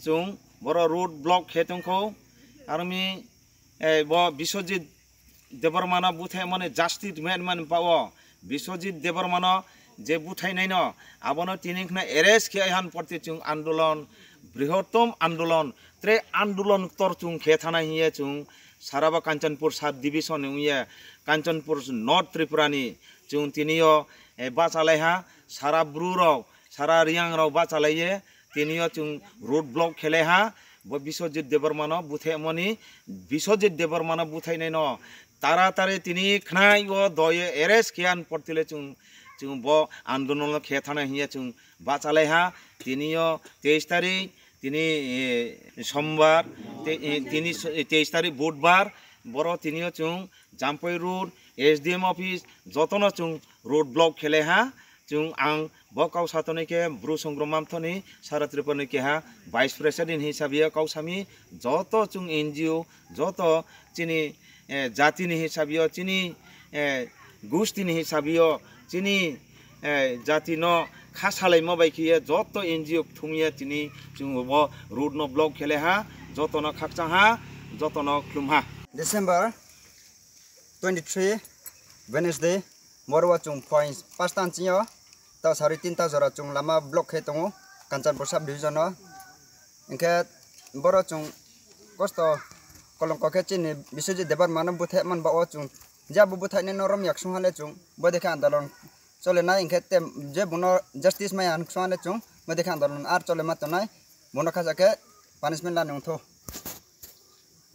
जों বড় রোড ব্লক খেতংখौ আর আমি ব বিশ্বজিৎ দেবরমান বুথাই মানে জাস্টিস মেন মান পাও বিশ্বজিৎ দেবরমান যে বুথাইনাই ন আবনো তিনিখানে এরেস্ট খেয়াহান পড়তে চুং আন্দোলন বৃহত্তম আন্দোলন ত্রে আন্দোলন তর চুং খে থানা হিয়ে চুং সারাবা কাঞ্চনপুর সাব ডিভিশন ইয়ে কাঞ্চনপুর নর্থ ত্রিপুরানি जों তিনিও বা চালাইহা সারা ব্রুরাও, সারা রিয়াংরাও বা চালাইয়ে তিনিও जों রোড ব্লক খেলেহা। বিশ্বজিৎ দেবরমান বুথাইমনি বিশ্বজিৎ দেবরমান বুথাইনাই ন তাড়াতাড়ি তিনি খাই ও দয়ে এরেস্ট খেয়ান পড়তিলে চুং চুং ব, আন্দোলন খেয়ে থানা হিয়ে চুং বা চালাইহা তিনিও তেইশ তারিখ তিনি সোমবার তিনি তেইশ তারিখ বুধবার, বড় তিনিও চুং Jampui road S D M office, যতন চুং রোড ব্লক খেলে হা চুং আং ব কাউ সাতনিকে ব্রু সংগ্রমামথনি সারা ত্রিপুরানিকে হা ভাইস প্রেসিডেন্ট হিসাবে কাউসামি যত চুং এনজিও, যত চিনি জাতিনি হিসাবেও চিনি গোষ্ঠীনি হিসাবেও চিনি জাতি ন खा सालाइमा बाइकिए जत एनजिओ थुमिया तिनि जोंबो रोड न ब्लक खेलेहा जतन खाकचाहा जतन खुलुमहा डिसेम्बर 23 वेनेसडे मरवा चुंग पॉइंट पास्तान चियो ताव सारि तीन ता जरा चुंग लामा ब्लक खे तंगो कांचनपुर सब डिविजन इंखे बरो चुंग कस्त kolong koke chini bisu je debar mana buthe man ba o chung jabu buthe ne norom yak sung hale chung bodeka andalon চলে নাই খেতে যে বুন জাস্টিস মাই আনসুয়ানে চুং মে মধ্যে আন্দোলন আর চলে মাত্র নাই বুন খাজাকে পানিশমেন্ট লানি উঠো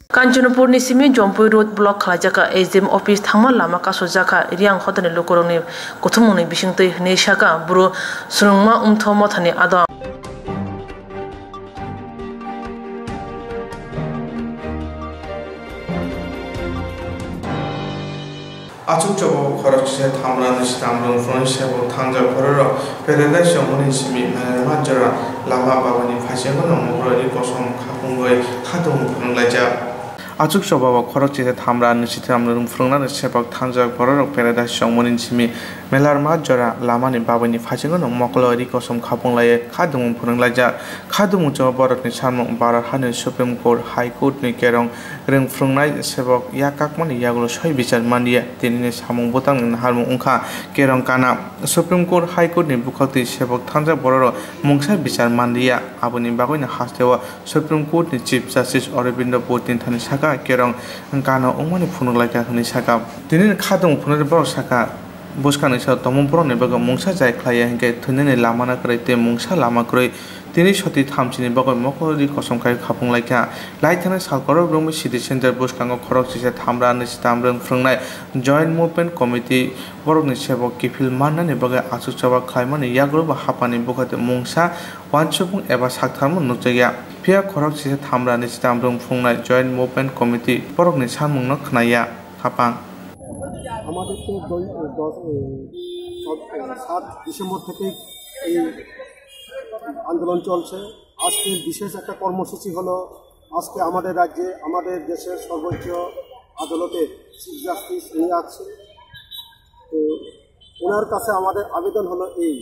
কাঞ্চনপুর নিশিমি জম্পুই রোড ব্লক খালাজাকা এসডিএম অফিস থামা লামা কাসো জাকা রিয়াং হতানি লোকরংনি কথমনি বিসিংতৈ নেশাকা বুড়ো সুরংমা উমথ মথানি আদম 아축적으로 거락시에 담으라는 시담으로 프론시하고 탕자 거르러 베레다 시 어머니 심이 만져라. 라마 바바니 파시하고 넘어그러 이거som 가공거에 카동 방라자 아축 저바와 거락지에 담라는 시담으로 프롱나는 세박 탕자 거르러 베레다 시어머니 심이 মেলার মা জরা লামানি বাবানি ফাজিং নং মকলরি কসম খাপংলায়ে খাদুমু ফরংলাজা খাদুমু চ বরতনি সামং বার হানে সুপ্রিম কোর্ট হাই কোর্ট নি কেরং রেং ফ্রংনাই সেবক ইয়াকাকমানি ইয়াগুলো সই বিচার মানিয়া তিনি সামং বোতাং হারমু উংখা কেরং কানা সুপ্রিম কোর্ট হাই কোর্ট নি বুখাতি সেবক থানজা বড়র মুংসা বিচার মানিয়া আবনি বাগইনা হাসতেওয়া সুপ্রিম কোর্ট নি চিফ জাস্টিস অরবিন্দ বতিন থানি সাকা কেরং কানা উমানি ফুনুলাইকা হনি সাকা তিনি খাদুমু ফুনুর বড় সাকা buskani sa tomongpro ni bago mungsa jai khlaya hingke thunini lama na krai te mungsa lama krai তিনি সতী থামচিনি বগল মকরি কসমখাই খাপুং লাইকা। লাইথানা সালকরক রুমি সিটি সেন্টার বুসকাঙ্গ খরক সিসে থামরা নিচি তামরং ফ্রংনাই জয়েন্ট মুভমেন্ট কমিটি বরকনি সেবক কিফিল মান্নানি বগে আচুক চাবা খাইমানি ইয়াগ্রো বা হাপানি বুখাতে মুংসা ওয়ানসুপুং এবা সাকথামু নুকজাইয়া ফিয়া খরক সিসে থামরা নিচি তামরং ফ্রংনাই জয়েন্ট মুভমেন্ট কমিটি বরকনি সানমুংনো খনাইয়া। হাপাং। আমাদের তো সাত ডিসেম্বর থেকে এই আন্দোলন চলছে। আজকের বিশেষ একটা কর্মসূচি হলো, আজকে আমাদের রাজ্যে, আমাদের দেশের সর্বোচ্চ আদালতের চিফ জাস্টিস উনি আছে। তো ওনার কাছে আমাদের আবেদন হলো এই,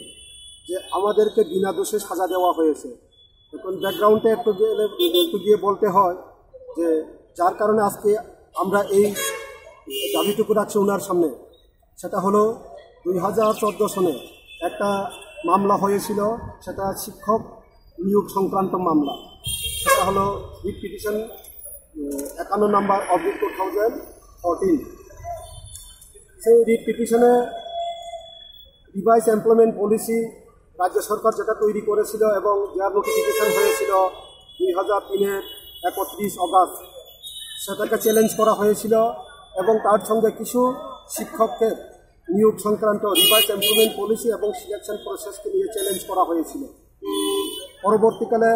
যে আমাদেরকে বিনা দোষে সাজা দেওয়া হয়েছে। এখন ব্যাকগ্রাউন্ডে একটু গেলে, একটু গিয়ে বলতে হয় যে, যার কারণে আজকে আমরা এই দাবিটুকু রাখছি ওনার সামনে। সেটা হলো দুই হাজার চোদ্দ সনে একটা মামলা হয়েছিল, সেটা শিক্ষক নিয়োগ সংক্রান্ত মামলা। সেটা হলো রিট পিটিশন একান্ন নাম্বার অফ টু থাউজেন্ড সেই রিট পিটিশনে রিভাইস এমপ্লয়মেন্ট পলিসি রাজ্য সরকার যেটা তৈরি করেছিল এবং যার নোটিফিকেশন হয়েছিল দুই হাজার তিনের একত্রিশ অগাস্ট। সেটাকে চ্যালেঞ্জ করা হয়েছিল এবং তার সঙ্গে কিছু শিক্ষককে নিয়োগ সংক্রান্ত রিভাইস এমপ্লয়মেন্ট পলিসি এবং সিলেকশন প্রসেসকে নিয়ে চ্যালেঞ্জ করা হয়েছিল। পরবর্তীকালে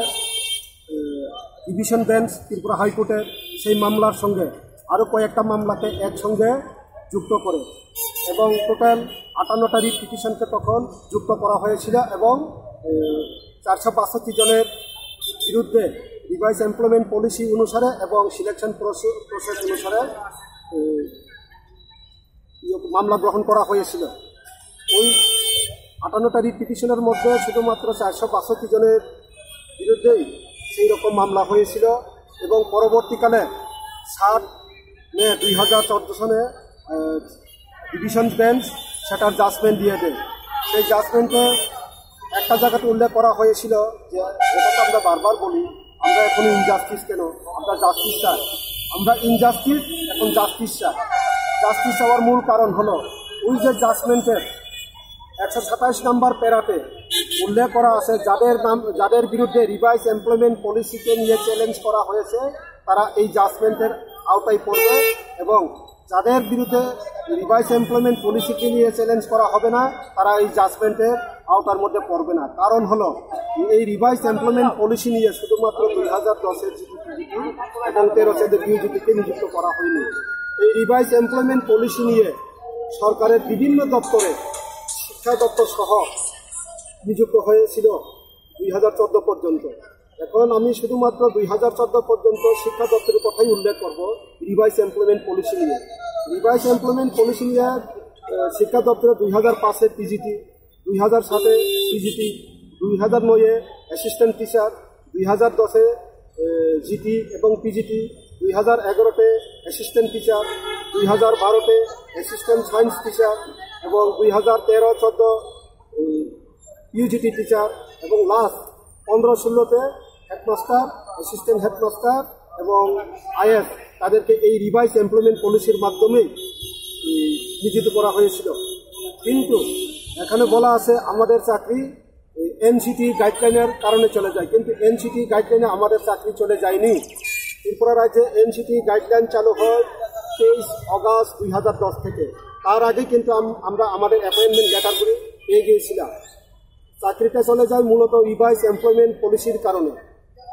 ডিভিশন বেঞ্চ ত্রিপুরা হাইকোর্টের সেই মামলার সঙ্গে আরও কয়েকটা মামলাকে একসঙ্গে যুক্ত করে এবং টোটাল আটান্নটা রিট পিটিশনকে তখন যুক্ত করা হয়েছিল এবং চারশো বাষট্টি জনের বিরুদ্ধে রিভাইস এমপ্লয়মেন্ট পলিসি অনুসারে এবং সিলেকশন প্রসেস অনুসারে মামলা গ্রহণ করা হয়েছিল। ওই আটান্নটা রিট পিটিশনের মধ্যে শুধুমাত্র চারশো বাষট্টি জনের বিরুদ্ধেই সেই রকম মামলা হয়েছিল এবং পরবর্তীকালে সাত মে দুই হাজার চোদ্দ সনে ডিভিশন বেঞ্চ সেটার জাজমেন্ট দিয়ে দেয়। সেই জাজমেন্টে একটা জায়গাতে উল্লেখ করা হয়েছিল যে এটাকে আমরা বারবার বলি, আমরা এখন ইনজাস্টিস কেন? আমরা জাস্টিস চাই। আমরা ইনজাস্টিস এখন জাস্টিস চাই। জাস্টিস চাওয়ার মূল কারণ হলো যে জাজমেন্টের একশো সাতাইশ নম্বর প্যারাতে উল্লেখ করা আছে, যাদের নাম, যাদের বিরুদ্ধে রিভাইস এমপ্লয়মেন্ট পলিসিকে নিয়ে চ্যালেঞ্জ করা হয়েছে, তারা এই জাজমেন্টের আওতায় পড়বে এবং যাদের বিরুদ্ধে রিভাইস এমপ্লয়মেন্ট পলিসিকে নিয়ে চ্যালেঞ্জ করা হবে না, তারা এই জাজমেন্টের আওতার মধ্যে পড়বে না। কারণ হলো, এই রিভাইস এমপ্লয়মেন্ট পলিসি নিয়ে শুধুমাত্র দুই হাজার দশের জিডিপি এবং তেরো ইউজিপিকে নিযুক্ত করা হয়নি। এই রিভাইস এমপ্লয়মেন্ট পলিসি নিয়ে সরকারের বিভিন্ন দপ্তরে শিক্ষা দপ্তর সহ নিযুক্ত হয়েছিল দুই হাজার চোদ্দ পর্যন্ত। এখন আমি শুধুমাত্র দুই হাজার চোদ্দ পর্যন্ত শিক্ষা দপ্তরের কথাই উল্লেখ করব রিভাইস এমপ্লয়মেন্ট পলিসি নিয়ে। রিভাইস এমপ্লয়মেন্ট পলিসি নিয়ে শিক্ষা দপ্তরে দুই হাজার পাঁচে পিজিটি দুই হাজার সাতে পিজিটি দুই হাজার নয়ে অ্যাসিস্ট্যান্ট টিচার দুই হাজার দশে জিটি এবং পিজিটি দুই হাজার এগারোতে অ্যাসিস্ট্যান্ট টিচার দুই হাজার বারোতে অ্যাসিস্ট্যান্ট সায়েন্স টিচার এবং দুই হাজার তেরো, চোদ্দ ইউজিটি টিচার এবং লাস্ট পনেরো, ষোলোতে হেডমাস্টার অ্যাসিস্ট্যান্ট হেডমাস্টার এবং আইএস তাদেরকে এই রিভাইস এমপ্লয়মেন্ট পলিসির মাধ্যমে নিয়োজিত করা হয়েছিল। কিন্তু এখানে বলা আছে আমাদের চাকরি এনসিটি গাইডলাইনের কারণে চলে যায়। কিন্তু এনসিটি গাইডলাইনে আমাদের চাকরি চলে যায়নি। ত্রিপুরা রাজ্যে এনসিটি গাইডলাইন চালু হয় তেইশ অগাস্ট দুই হাজার দশ থেকে। তার আগে কিন্তু আমরা আমাদের অ্যাপয়েন্টমেন্ট লেটারগুলি পেয়ে গিয়েছিলাম। চাকরিটা চলে যায় মূলত রিভাইস এমপ্লয়মেন্ট পলিসির কারণে।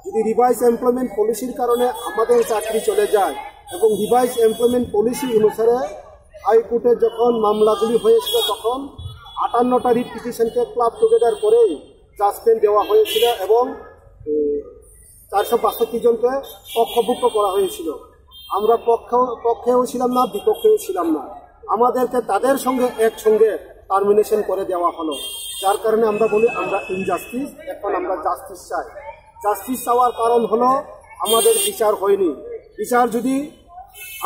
যদি রিভাইস এমপ্লয়মেন্ট পলিসির কারণে আমাদের চাকরি চলে যায় এবং রিভাইস এমপ্লয়মেন্ট পলিসি অনুসারে হাইকোর্টে যখন মামলাগুলি হয়েছিল তখন আটান্নটা রিট পিটিশনকে ক্লাব টুগেদার করেই জাজমেন্ট দেওয়া হয়েছিল এবং চারশো বাষট্টি জনকে পক্ষভুক্ত করা হয়েছিল। আমরা পক্ষ পক্ষেও ছিলাম না, বিপক্ষেও ছিলাম না। আমাদেরকে তাদের সঙ্গে একসঙ্গে টার্মিনেশন করে দেওয়া হলো। যার কারণে আমরা বলি, আমরা ইনজাস্টিস এখন আমরা জাস্টিস চাই। জাস্টিস চাওয়ার কারণ হলো, আমাদের বিচার হয়নি। বিচার যদি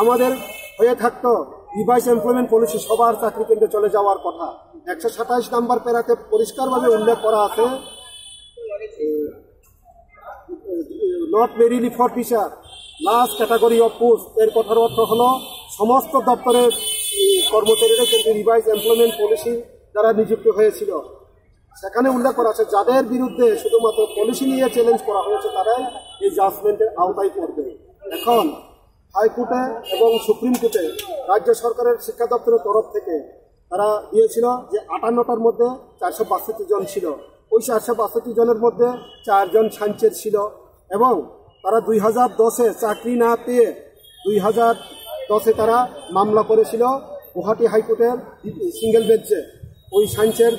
আমাদের হয়ে থাকতো রিভাইস এমপ্লয়মেন্ট পলিসি সবার চাকরি কেন্দ্রে চলে যাওয়ার কথা। একশো সাতাইশ নাম্বার পেরাতে পরিষ্কারভাবে উল্লেখ করা আছে not merely for teacher last category of post এর কথার অর্থ হলো সমস্ত দপ্তরের কর্মচারীরা কিন্তু রিভাইজ এমপ্লয়মেন্ট পলিসি দ্বারা নিযুক্ত হয়েছিল। সেখানে উল্লেখ করা আছে, যাদের বিরুদ্ধে শুধুমাত্র পলিসি নিয়ে চ্যালেঞ্জ করা হয়েছে, তারাই এই জাজমেন্টের আওতায় পড়বে। এখন হাইকোর্টে এবং সুপ্রিম কোর্টে রাজ্য সরকারের শিক্ষা দপ্তরের তরফ থেকে তারা দিয়েছিল যে আটান্নটার মধ্যে চারশো বাষট্টি জন ছিল। ওই চারশো বাষট্টি জনের মধ্যে চারজন সাঞ্চের ছিল। এবং তারা দুই হাজার দশে চাকরি না পেয়ে দুই হাজার দশে তারা মামলা করেছিল গুয়াহাটি হাইকোর্টের সিঙ্গেল বেঞ্চে। ওই সায়েন্সের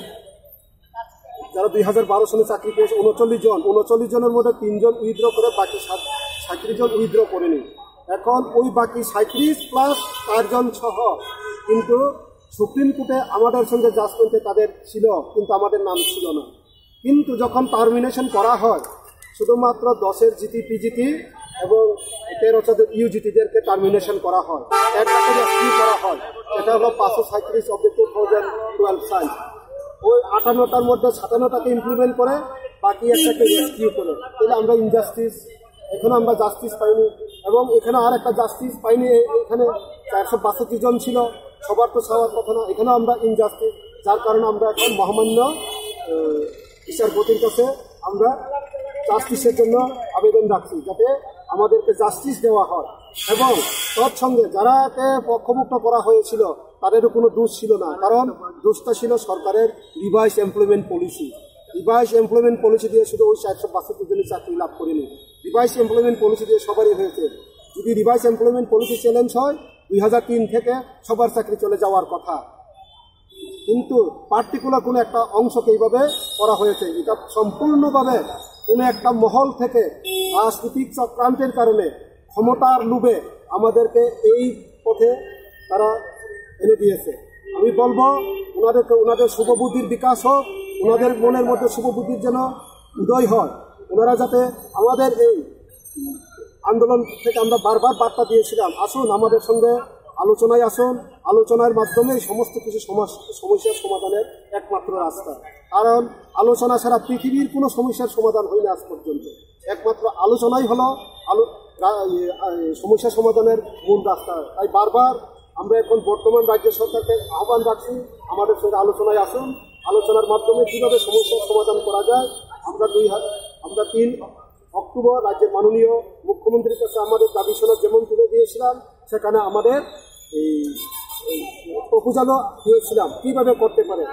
যারা দুই হাজার বারো সালে চাকরি পেয়েছে, উনচল্লিশ জন। উনচল্লিশ জনের মধ্যে তিনজন উইথড্র করে বাকি সাত সাঁত্রিশ জন উইথড্র করেনি। এখন ওই বাকি সাঁত্রিশ প্লাস চারজন সহ। কিন্তু সুপ্রিম কোর্টে আমাদের সঙ্গে জাজমেন্টে তাদের ছিল, কিন্তু আমাদের নাম ছিল না। কিন্তু যখন টার্মিনেশন করা হয় শুধুমাত্র দশের জিটি পিজিটি এবং তেরো চোদ্দ ইউজিটিদেরকে টার্মিনেশন করা হয়। করা হয়? এটা হলো পাঁচশো সাঁত্রিশ of two thousand twelve size ওই আটান্নটার মধ্যে সাতান্নটাকে ইমপ্লিমেন্ট করে, বাকি একটাকে রেস্কিউ করে। তাহলে আমরা ইনজাস্টিস এখানে আমরা জাস্টিস পাইনি। এবং এখানে আর একটা জাস্টিস পাইনি, এখানে চারশো বাষট্টি জন ছিল, সবার তো সবার কথা না। এখানে আমরা ইনজাস্টিস যার কারণে আমরা এখন মহামান্য বিচারপতির কাছে আমরা জাস্টিসের জন্য আবেদন রাখছি যাতে আমাদেরকে জাস্টিস দেওয়া হয়। এবং তৎসঙ্গে যারাকে পক্ষমুক্ত করা হয়েছিল, তাদেরও কোনো দোষ ছিল না। কারণ দোষটা ছিল সরকারের revise employment policy revise employment policy দিয়ে শুধু ওই চারশো বাষট্টি জনের চাকরি লাভ করেনি। রিভাইস এমপ্লয়মেন্ট পলিসি দিয়ে সবারই হয়েছে। যদি রিভাইস এমপ্লয়মেন্ট পলিসি চ্যালেঞ্জ হয়, দুই হাজার তিন থেকে সবার চাকরি চলে যাওয়ার কথা। কিন্তু পার্টিকুলার কোনো একটা অংশকে এইভাবে করা হয়েছে। এটা সম্পূর্ণভাবে কোনো একটা মহল থেকে রাজনৈতিক চক্রান্তের কারণে ক্ষমতার লোভে আমাদেরকে এই পথে তারা এনে দিয়েছে। আমি বলব, ওনাদেরকে, ওনাদের শুভবুদ্ধির বিকাশ হোক ওনাদের মনের মধ্যে শুভবুদ্ধির যেন উদয় হয়। ওনারা যাতে আমাদের এই আন্দোলন থেকে আমরা বারবার বার্তা দিয়েছিলাম, আসুন আমাদের সঙ্গে আলোচনায় আসুন। আলোচনার মাধ্যমে সমস্ত কিছু সমাস- সমস্যার সমাধানের একমাত্র রাস্তা। কারণ আলোচনা ছাড়া পৃথিবীর কোনো সমস্যার সমাধান হয় না আজ পর্যন্ত। একমাত্র আলোচনাই হলো আলো ইয়ে, সমস্যা সমাধানের মূল রাস্তা। তাই বারবার আমরা এখন বর্তমান রাজ্য সরকারকে আহ্বান রাখছি আমাদের সঙ্গে আলোচনায় আসুন। আলোচনার মাধ্যমে কীভাবে সমস্যার সমাধান করা যায় আমরা দুই হাজার আমরা তিন অক্টোবর রাজ্যের মাননীয় মুখ্যমন্ত্রীর কাছে আমাদের দাবি সনদ যেমন তুলে দিয়েছিলাম সেখানে আমাদের এই প্রপোজালও দিয়েছিলাম কীভাবে করতে পারে?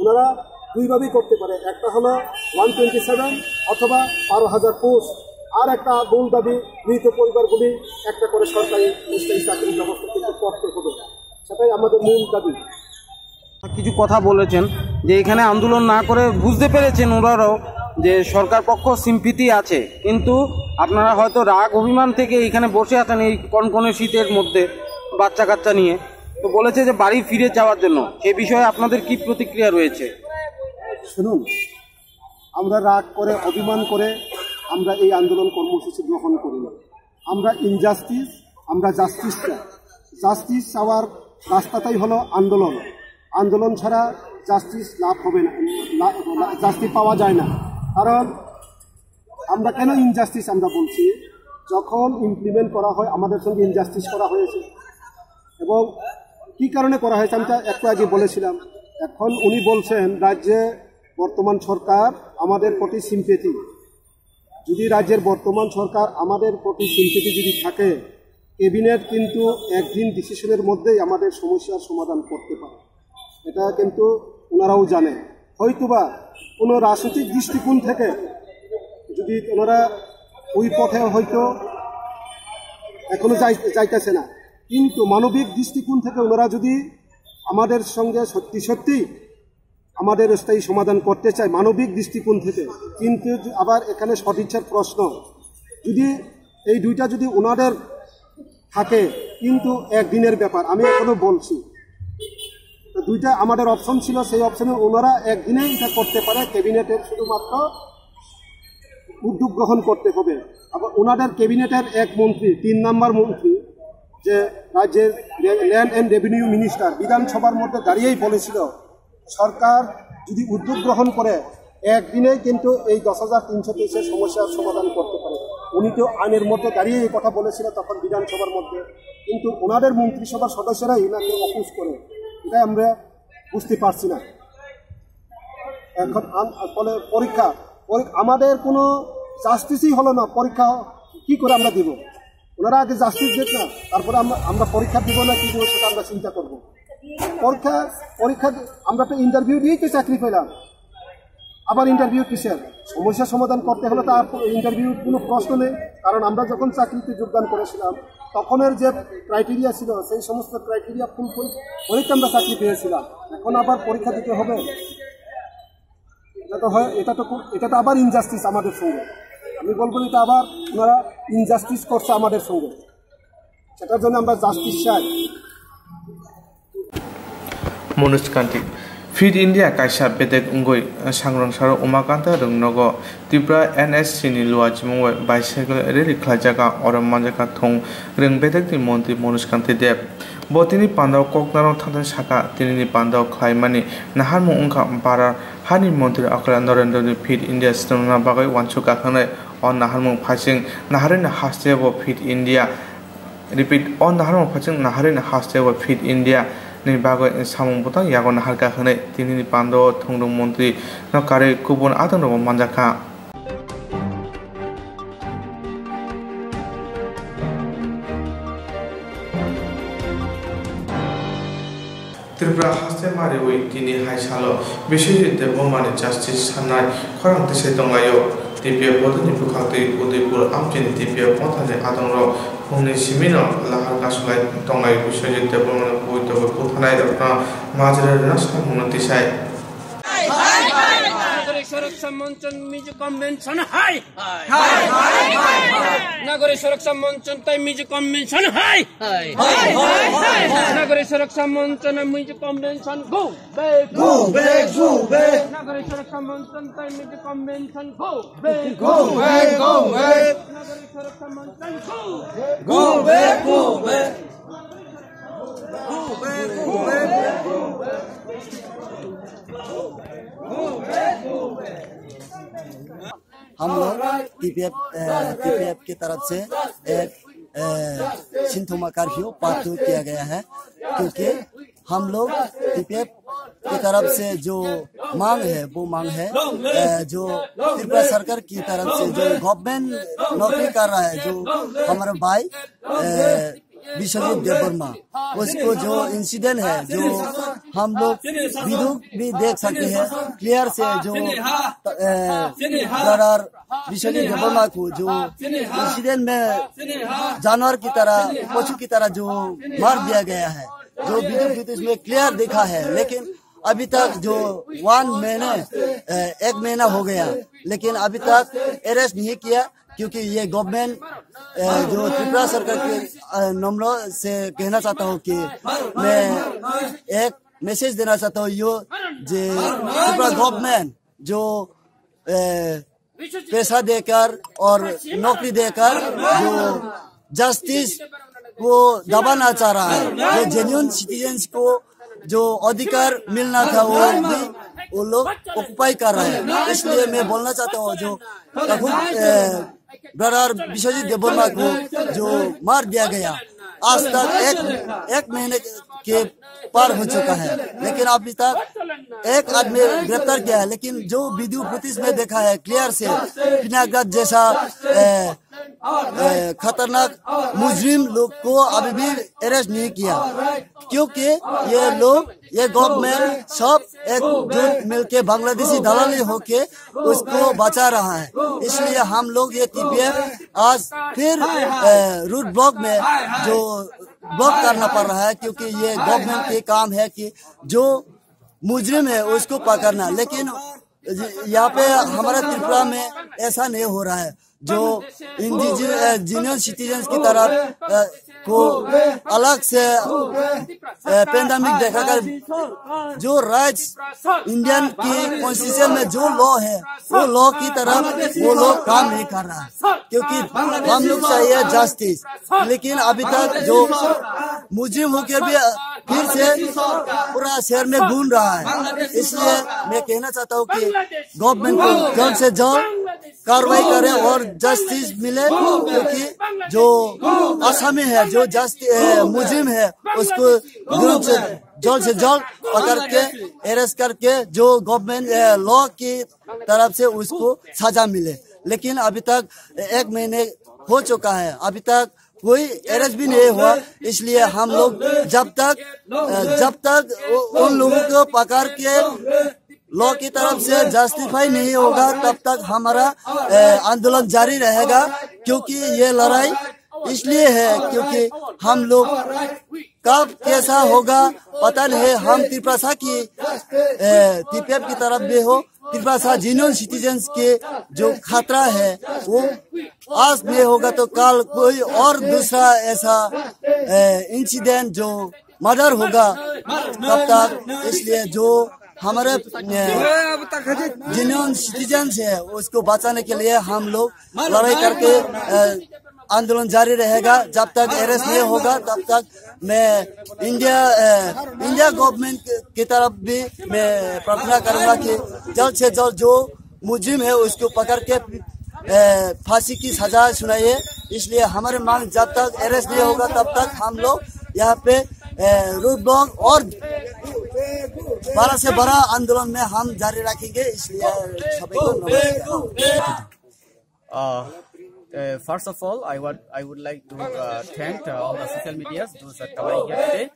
ওনারা দুইভাবেই করতে পারে। একটা হলো ওয়ান টোয়েন্টি সেভেন অথবা বারো হাজার পোস্ট। আর একটা মূল দাবি, মৃত পরিবারগুলি একটা করে সরকারি চাকরির ব্যবস্থা কিন্তু করতে হবে। সেটাই আমাদের মূল দাবি। কিছু কথা বলেছেন যে এখানে আন্দোলন না করে বুঝতে পেরেছেন ওনারাও যে সরকার পক্ষ সিম্পিতি আছে। কিন্তু আপনারা হয়তো রাগ, অভিমান থেকে এখানে বসে আছেন এই কনকনে শীতের মধ্যে। বাচ্চা কাচ্চা নিয়ে। তো বলেছে যে বাড়ি ফিরে যাওয়ার জন্য। এ বিষয়ে আপনাদের কি প্রতিক্রিয়া রয়েছে? শুনুন, আমরা রাগ করে, অভিমান করে আমরা এই আন্দোলন কর্মসূচি গ্রহণ করি না। আমরা ইনজাস্টিস আমরা জাস্টিস চাই। জাস্টিস চাওয়ার রাস্তাটাই হলো আন্দোলন। আন্দোলন ছাড়া জাস্টিস লাভ হবে না জাস্টিস পাওয়া যায় না। কারণ আমরা কেন ইনজাস্টিস আমরা বলছি? যখন ইমপ্লিমেন্ট করা হয়, আমাদের সঙ্গে ইনজাস্টিস করা হয়েছে। এবং কি কারণে করা হয়েছে আমি একটু আগে বলেছিলাম। এখন উনি বলছেন, রাজ্যে বর্তমান সরকার আমাদের প্রতি সিম্পেথি যদি রাজ্যের বর্তমান সরকার আমাদের প্রতি সিম্পেথি যদি থাকে ক্যাবিনেট কিন্তু একদিন ডিসিশনের মধ্যেই আমাদের সমস্যার সমাধান করতে পারে। এটা কিন্তু ওনারাও জানে হয়তোবা কোনো রাজনৈতিক দৃষ্টিকোণ থেকে যদি ওনারা ওই পথে হয়তো এখনও যাই, যাইতেছে না। কিন্তু মানবিক দৃষ্টিকোণ থেকে ওনারা যদি আমাদের সঙ্গে সত্যি সত্যি আমাদের স্থায়ী সমাধান করতে চায়, মানবিক দৃষ্টিকোণ থেকে, কিন্তু আবার এখানে সদিচ্ছার প্রশ্ন, যদি এই দুইটা যদি ওনাদের থাকে, কিন্তু একদিনের ব্যাপার, আমি এখনও বলছি। দুইটা আমাদের অপশন ছিল, সেই অপশনে ওনারা একদিনে এটা করতে পারে, ক্যাবিনেটের শুধুমাত্র উদ্যোগ গ্রহণ করতে হবে। আবার ওনাদের ক্যাবিনেটের এক মন্ত্রী, তিন নাম্বার মন্ত্রী যে রাজ্যের ল্যান্ড অ্যান্ড রেভিনিউ মিনিস্টার বিধানসভার মধ্যে দাঁড়িয়েই বলেছিল, সরকার যদি উদ্যোগ গ্রহণ করে, একদিনেই কিন্তু এই দশ হাজার তিনশো তেইশের সমস্যার সমাধান করতে পারে। উনি তো আইনের মধ্যে দাঁড়িয়ে এই কথা বলেছিল তখন বিধানসভার মধ্যে। কিন্তু ওনাদের মন্ত্রিসভার সদস্যরাই এনাকে অপুষ করে। এটাই আমরা বুঝতে পারছি না। এখন ফলে পরীক্ষা পরি- আমাদের কোনো জাস্টিসই হলো না। পরীক্ষা কি করে আমরা দিব? ওনারা আগে জাস্টিস দেখ না, তারপরে আমরা পরীক্ষা দিব না কি দিব সেটা আমরা চিন্তা করব। পরীক্ষা পরীক্ষা আমরা তো ইন্টারভিউ দিয়েই তো চাকরি পেলাম। আবার ইন্টারভিউ কিসের? সমস্যা সমাধান করতে হলে তার ইন্টারভিউ কোনো প্রশ্ন নেই। কারণ আমরা যখন চাকরিতে যোগদান করেছিলাম, তখনের যে ক্রাইটেরিয়া ছিল, সেই সমস্ত ক্রাইটেরিয়া ফুলফিল করেই তো আমরা চাকরি পেয়েছিলাম। এখন আবার পরীক্ষা দিতে হবে। এটা তো হয়, এটা তো এটা তো আবার ইনজাস্টিস আমাদের সঙ্গে। আমি বলব এটা আবার ওনারা ইনজাস্টিস করছে আমাদের সঙ্গে। সেটার জন্য আমরা জাস্টিস চাই। মনোজ কান্তি, ফিট ইন্ডিয়া, কাইসা বেদেক, উঙ্গই, সাংরং সারো, উমাকান্ত, রংনগ, ত্রিপুরা এন এস সিনি লুয়া জিমুয়ে বাইসাইকেল রেলি খ্লাইজাকা অরম মানজাকা থং, রং বেদেক মন্ত্রী, মনোজ কান্তি, দেব। ব তিনি পান্ডাও ককনারং থাকার শাখা তিনি পান্ডাও খাইমানি, নাহার মুখা বারা হানি মন্ত্রী আকলা নরেন্দ্র ফিট ইন্ডিয়া সিনেমা বাকে ওয়ানসু গাখানায় on naharmung phasing naharin hastebo fit india repeat on naharmung phasing naharin hastebo fit india ni bago samung botang yago nahar ka hne tini ni pando thongdung montri no kare kubun adon ro manjaka Tripura হাস্তে মারে ওই তিনি হাইসালো বিশেষ দেবমানে জাস্টিস সান্নায় খরাংতে সে দঙ্গায়ক 대비어 버든지 북한대 고대 불 앞진 대비어 버튼의 아동로 국내 시민은 라하가 수가 동아이 부셔질 때 보면 보이다고 부탄에 대한 마지막으로 나서 문을 뒤사이 সুরক্ষা মঞ্চন মিউজিক কনভেনশন হাই নাগরিক সুরক্ষা মঞ্চন তাই মিউজিক কনভেনশন হাই নাগরিক সুরক্ষা মঞ্চন music convention go back Go back, go back. Nagarik Suraksha মঞ্চন তাই music convention go back Go back, go back. নাগরিক সুরক্ষা মঞ্চন গো Go back, go back. Go back, go back. हम लोग टीपीएफ की तरफ़ से एक सिंथोमा कर्फ्यू पार्ट किया गया है? क्योंकि हम लोग टीपीएफ की तरफ़ से जो मांग है, वो मांग है जो त्रिपुरा सरकार की तरफ़ से जो गवर्नमेंट नौकरी कर रहा है, जो हमारे भाई विश्वजीत देववर्मा उसको जो इंसिडेंट है, जो हम लोग भी देख सकते हैं क्लियर से जो ब्रदर विश्वजीत को जो इंसिडेंट में जानवर की तरह, पशु की तरह जो मार दिया गया है, जो वीडियो वीडियो इसमें क्लियर देखा है, लेकिन अभी तक जो वन महीने एक महीना हो गया, लेकिन अभी तक अरेस्ट नहीं किया। क्योंकि ये गवर्नमेंट जो त्रिपुरा सरकार के नम्र से कहना चाहता हूँ कि मैं एक मैसेज देना चाहता हूँ यो, जे त्रिपुरा गवर्नमेंट जो पैसा देकर और नौकरी देकर जो जस्टिस को दबाना चाह रहा है, जो जेन्यून सिटीजन्स को जो अधिकार मिलना था वो वो लोग ऑक्युपाई कर रहे हैं। इसलिए मैं बोलना चाहता हूँ जो ब्रदर विश्वजीत देवर्मा को जो मार दिया गया आज तक एक एक महीने के पार हो चुका है। लेकिन अभी तक एक आदमी गिरफ़्तार किया है लेकिन जो वीडियो फुटेज में देखा है क्लियर से पिनागत जैसा ए, खतरनाक मुजरिम लोग को अभी भी अरेस्ट नहीं किया। क्योंकि ये लोग ये गवर्नमेंट सब एक एकजुट मिलके बांग्लादेशी दलाली होके उसको बचा रहा है। इसलिए हम लोग ये टीपीएफ आज फिर रूट ब्लॉक में जो ब्लॉक करना पड़ रहा है क्योंकि ये गवर्नमेंट के काम है कि जो मुजरिम है उसको पकड़ना। लेकिन यहाँ पे हमारे त्रिपुरा में ऐसा नहीं हो रहा है। जो इंडिजिनियस सिटीजन की तरफ़ अ, को अलग से पेंडेमिक देखाकर जो राइट्स इंडियन की कॉन्स्टिट्यूशन में जो लॉ है वो लॉ की तरफ़ वो लोग काम नहीं कर रहा। क्योंकि हम लोग चाहिए जस्टिस लेकिन अभी तक जो मुजरिम होकर भी फिर से पूरा शहर में घूम रहा है। इसलिए मैं कहना चाहता हूँ कि गवर्नमेंट को जल्द से जल्द कार्रवाई करे और जस्टिस मिले क्योंकि जो आसामी है जो जस्टिस मुजिम है उसको जल्द से जल्द पकड़ के अरेस्ट करके जो गवर्नमेंट लॉ की तरफ़ से उसको सजा मिले। लेकिन अभी तक एक महीने हो चुका है अभी तक कोई अरेस्ट भी नहीं हुआ। इसलिए हम लोग जब तक जब तक उन लोगों को पकड़ के लॉ की तरफ़ से जस्टिफाई नहीं होगा, तब तक हमारा आंदोलन जारी रहेगा, क्योंकि ये लड़ाई इसलिए है क्योंकि हम लोग कब कैसा होगा पता नहीं हम त्रिप्रासा की टीपीएफ की तरफ़ भी हो। त्रिप्रासा जीनियन सिटीजन्स के जो खतरा है वो आज नहीं होगा तो कल कोई और दूसरा ऐसा इंसिडेंट जो मर्डर होगा तब तक इसलिए जो हमारे जिन्होंने सिटीजन है उसको बचाने के लिए हम लोग लड़ाई करके आंदोलन जारी रहेगा, जब तक अरेस्ट नहीं होगा, तब तक मैं इंडिया इंडिया गवर्नमेंट की तरफ़ भी मैं प्रार्थना करूँगा कि जल्द से जल्द जो मुजिम है उसको पकड़ के फांसी की सजा सुनाइए। इसलिए हमारे मांग जब तक अरेस्ट नहीं होगा, तब तक हम लोग यहाँ पे रूट ब्लॉक और बड़ा से बड़ा आंदोलन में हम जारी रखेंगे। इसलिए सभी को Uh, first of all, I would I would like to uh, thank uh, all the social medias those are covering here today.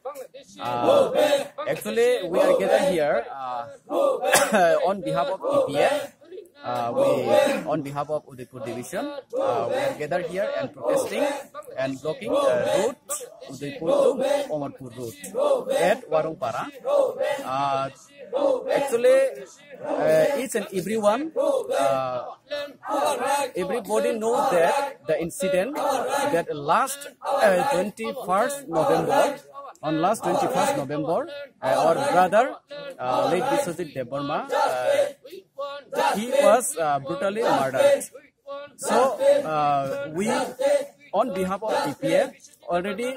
Actually, we are gathered here uh, on behalf of EPF. Uh, we, on behalf of Udaipur Division, uh, we are gathered here and protesting and blocking the route Udaipur to Omarpur route at Warungpara. Actually, each and everyone, everybody knows that the incident that last uh, 21st November, on last 21st November, uh, our brother, uh, late Biswajit Devarma, uh, he was uh, brutally murdered. So uh, we, on behalf of TPF, already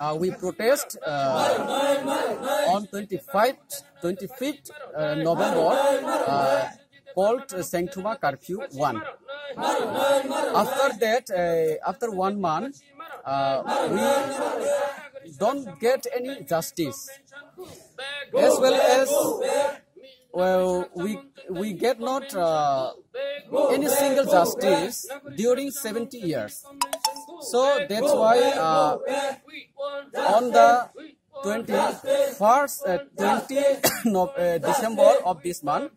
uh, we protest uh, on 25th, 25th uh, November uh, called uh, Sanctuma Curfew 1. After that, uh, after one month, uh, we don't get any justice. As well as well, we we get not uh, any single justice during 70 years. So that's why uh, on the 21st, uh, 20 no, uh, December of this month,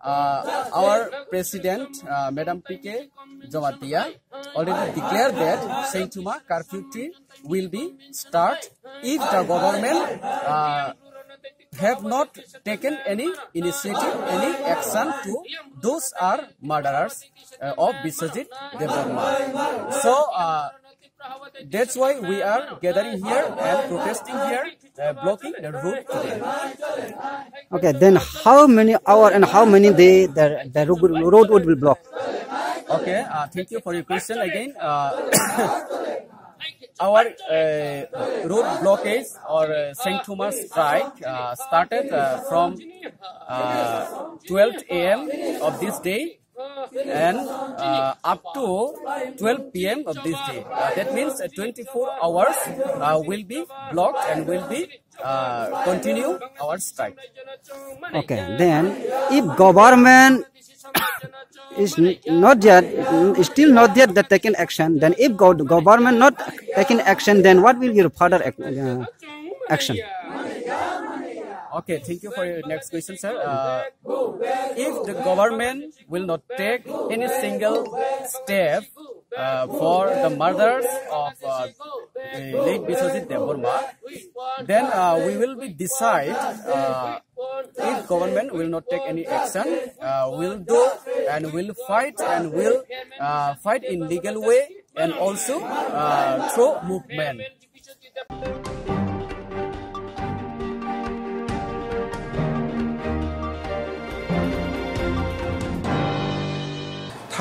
uh, our president, uh, Madam P.K. Jamatia, already declared that Saint Tuma curfew tree will be start if the government uh, have not taken any initiative, any action to those are murderers uh, of Biswajit Devarma. So uh, that's why we are gathering here and protesting here, uh, blocking the road. today. Okay, then how many hour and how many day the, the road road would be blocked? Okay, uh, thank you for your question again. Uh, our uh, road blockage or uh, St. Thomas strike uh, started uh, from uh, 12 a.m. of this day and uh, up to 12 p.m. of this day. Uh, that means uh, 24 hours uh, will be blocked and will be uh, continue our strike. Okay, then if government is not yet still not yet the taken action, then if go- government not taking action, then what will your further uh, action? Okay, thank you for your next question, sir. Uh, if the government will not take any single step uh, for the murders of uh, the late Biswajit Devarma, then uh, we will be decide if government will not take any action, will do and will fight and will uh, fight in legal way and also uh, through movement.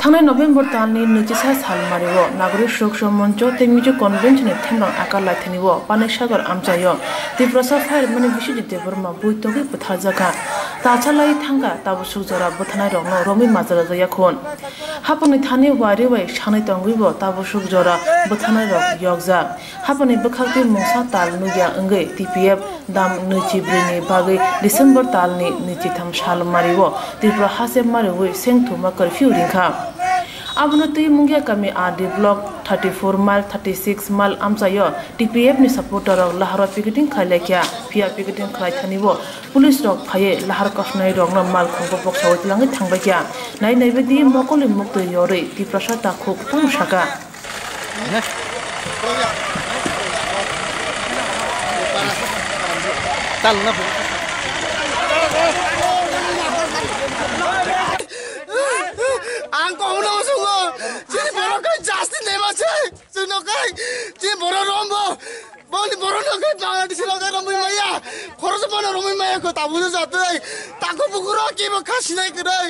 थांनाय नभेम्बर दाननि नैजिसा सालमारियाव नागरिक सुरक्षा मञ्च तेमिजु कन्भेन्सननि थेमरां आकार लाइथानिव पानिसागर आमचायो त्रिपुरासा फाइमेन बिश्वजित देवमा बयतबै बुथा जायगा ताचालाई थांगा ताबु सुजरा बुथानाय रंनो रमि माजरा जयाखोन हापनि थानि वारि वाइ सानै तंगैबो ताबु सुजरा बुथानाय रं यगजा हापनि बखाक्ति मुंसा ताल नुया अंगै टिपिएफ दाम नैचि ब्रिनि बागै डिसेम्बर तालनि नैचि थाम साल मारिवो Tripura हासे मारिवै सेंथुमा curfew रिंखा abno tui mungya kami adi block 34 mile 36 mile amsa yo tpf ni supporter rok lahar picketing khaile kya pia picketing khai thani bo police rok phaye lahar kasnai rok na mal khong bok sawit langi thangba kya nai nai bedi mokol mukto yore ti prasad ta khok tum shaka tal na ang tunokay je boro rombo bani boro nokay bangladeshi nokay rombo maya khoroso bana rombo maya ko tabuzo jatai tako bukuro kibo khasi nai kurai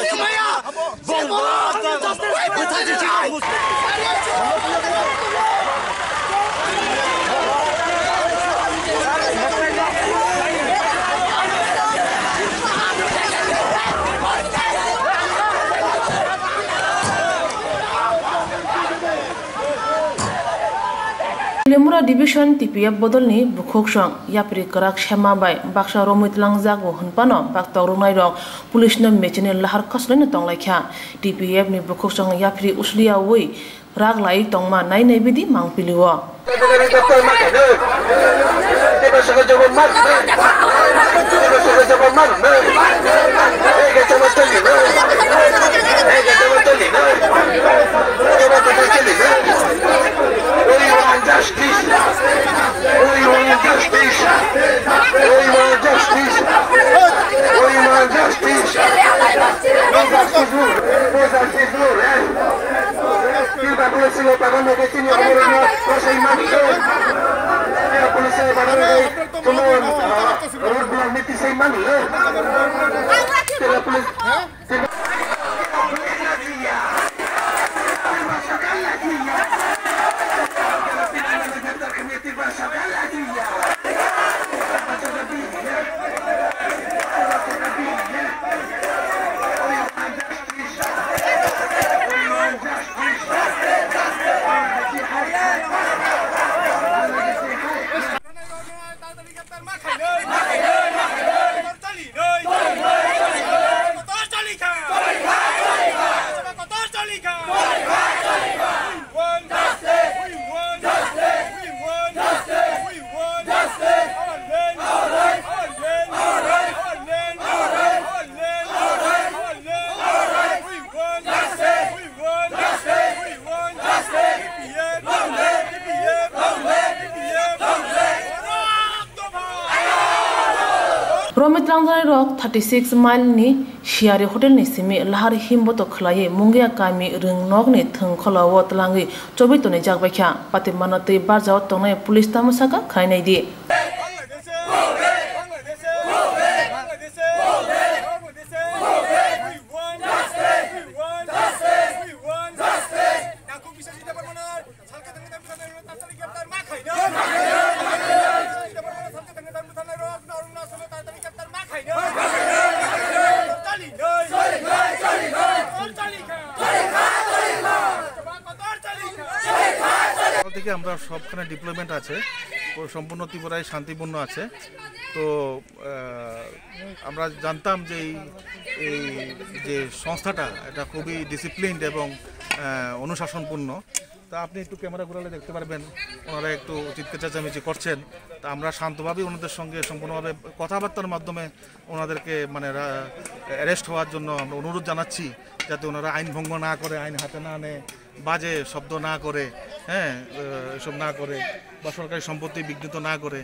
Bomba! Bomba! Bomba! Bomba! Bomba! Bomba! Klemura Division TPF bodolni bukhoksong yapri karak shemabai baksha romit langzak hunpano bakta runai rong police no mechine lahar kasle ne tonglai kha TPF ni bukhoksong yapri usliya woi rak lai tongma nai nei bidi mang piliwa Hey, injustiça, foi uma injustiça, foi uma injustiça, foi uma injustiça. Coisas que florescem, coisas que florescem. E o bagulho se propaganda que tinha amor no nosso imaginação. A polícia de Paraná tomou 26 manilhões. Pela polícia. lok 36 mile ni shiare hotel ni simi lahar himbo to khlaye mungya kami ring nok ne thang khola wa tlangi chobi to ne jak ba kya patimana te bar jaw to ne police tam saka khainai di সবখানে ডিপ্লয়মেন্ট আছে। সম্পূর্ণ ত্রিপুরায় শান্তিপূর্ণ আছে। তো আমরা জানতাম যে এই এই যে সংস্থাটা, এটা খুবই ডিসিপ্লিনড এবং অনুশাসনপূর্ণ। তা আপনি একটু ক্যামেরা ঘুরালে দেখতে পারবেন। ওনারা একটু চিৎকে চেঁচামেচি করছেন। তা আমরা শান্তভাবেই ওনাদের সঙ্গে সম্পূর্ণভাবে কথাবার্তার মাধ্যমে ওনাদেরকে মানে অ্যারেস্ট হওয়ার জন্য আমরা অনুরোধ জানাচ্ছি, যাতে ওনারা আইন ভঙ্গ না করে, আইন হাতে না নেয়। বাজে শব্দ না করে হ্যাঁ এসব না করে বা সরকারি সম্পত্তি বিঘ্নিত না করে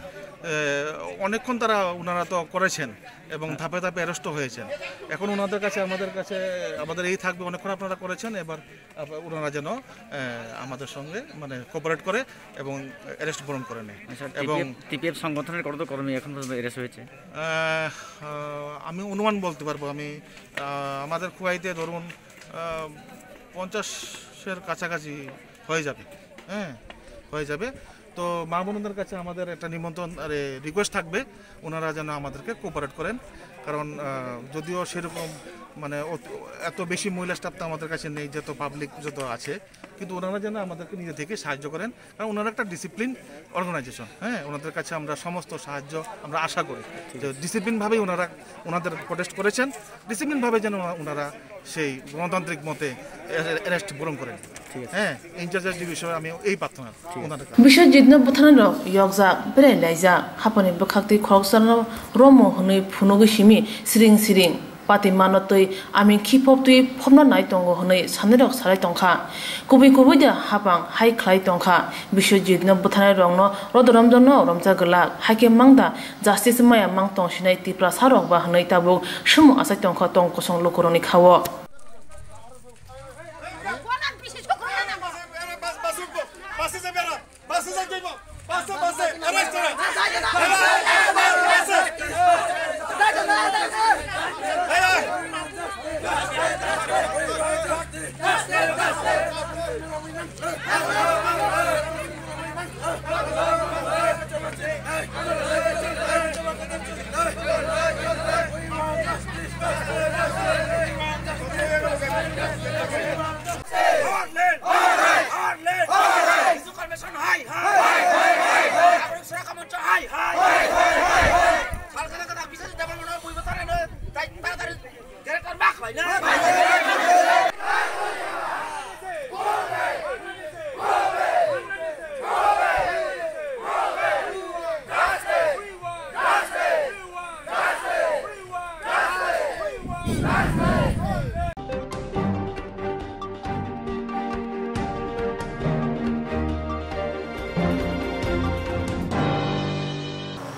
অনেকক্ষণ তারা ওনারা তো করেছেন এবং ধাপে ধাপে অ্যারেস্টও হয়েছেন। এখন ওনাদের কাছে আমাদের কাছে আমাদের এই থাকবে অনেকক্ষণ আপনারা করেছেন এবার ওনারা যেন আমাদের সঙ্গে মানে কোঅপারেট করে এবং অ্যারেস্ট বরণ করে নেয়। এবং টিপিএফ সংগঠনের কত কর্মী এখন পর্যন্ত এরেস্ট হয়েছে? আমি অনুমান বলতে পারব আমি আমাদের খুয়াইতে ধরুন পঞ্চাশের কাছাকাছি হয়ে যাবে। হ্যাঁ হয়ে যাবে। তো মা বোনদের কাছে আমাদের একটা নিমন্ত্রণ, আরে রিকোয়েস্ট থাকবে। ওনারা যেন আমাদেরকে কোপারেট করেন। কারণ যদিও সেরকম মানে এত বেশি মহিলা স্টাফ তো আমাদের কাছে নেই, যত পাবলিক যত আছে। কিন্তু ওনারা যেন আমাদেরকে নিজে থেকে সাহায্য করেন। কারণ ওনারা একটা ডিসিপ্লিন অর্গানাইজেশন হ্যাঁ? ওনাদের কাছে আমরা সমস্ত সাহায্য আমরা আশা করি। যে ডিসিপ্লিনভাবেই ওনারা ওনাদের প্রোটেস্ট করেছেন। ডিসিপ্লিনভাবে যেন ওনারা সেই গণতান্ত্রিক মতে অ্যারেস্ট বরণ করেন। হ্যাঁ? ইনচার্জ বিষয়ে আমি এই প্রার্থনা ওনাদের buthanano yokza bere laija hapani bukhakti khoroksarno romo hunui phunugu shimi pati mana tui ami khi phop tui phopna nai tong go hnai sanrok sarai tong kha kubi kubi ja hapang hai khlai tong kha Biswajit no buthanai rong no rod ramjan no ramja gala hake mangda justice maya mang tong sinai tipra sarok ba hnai tabu shum asai tong kha tong kosong lokoroni khawo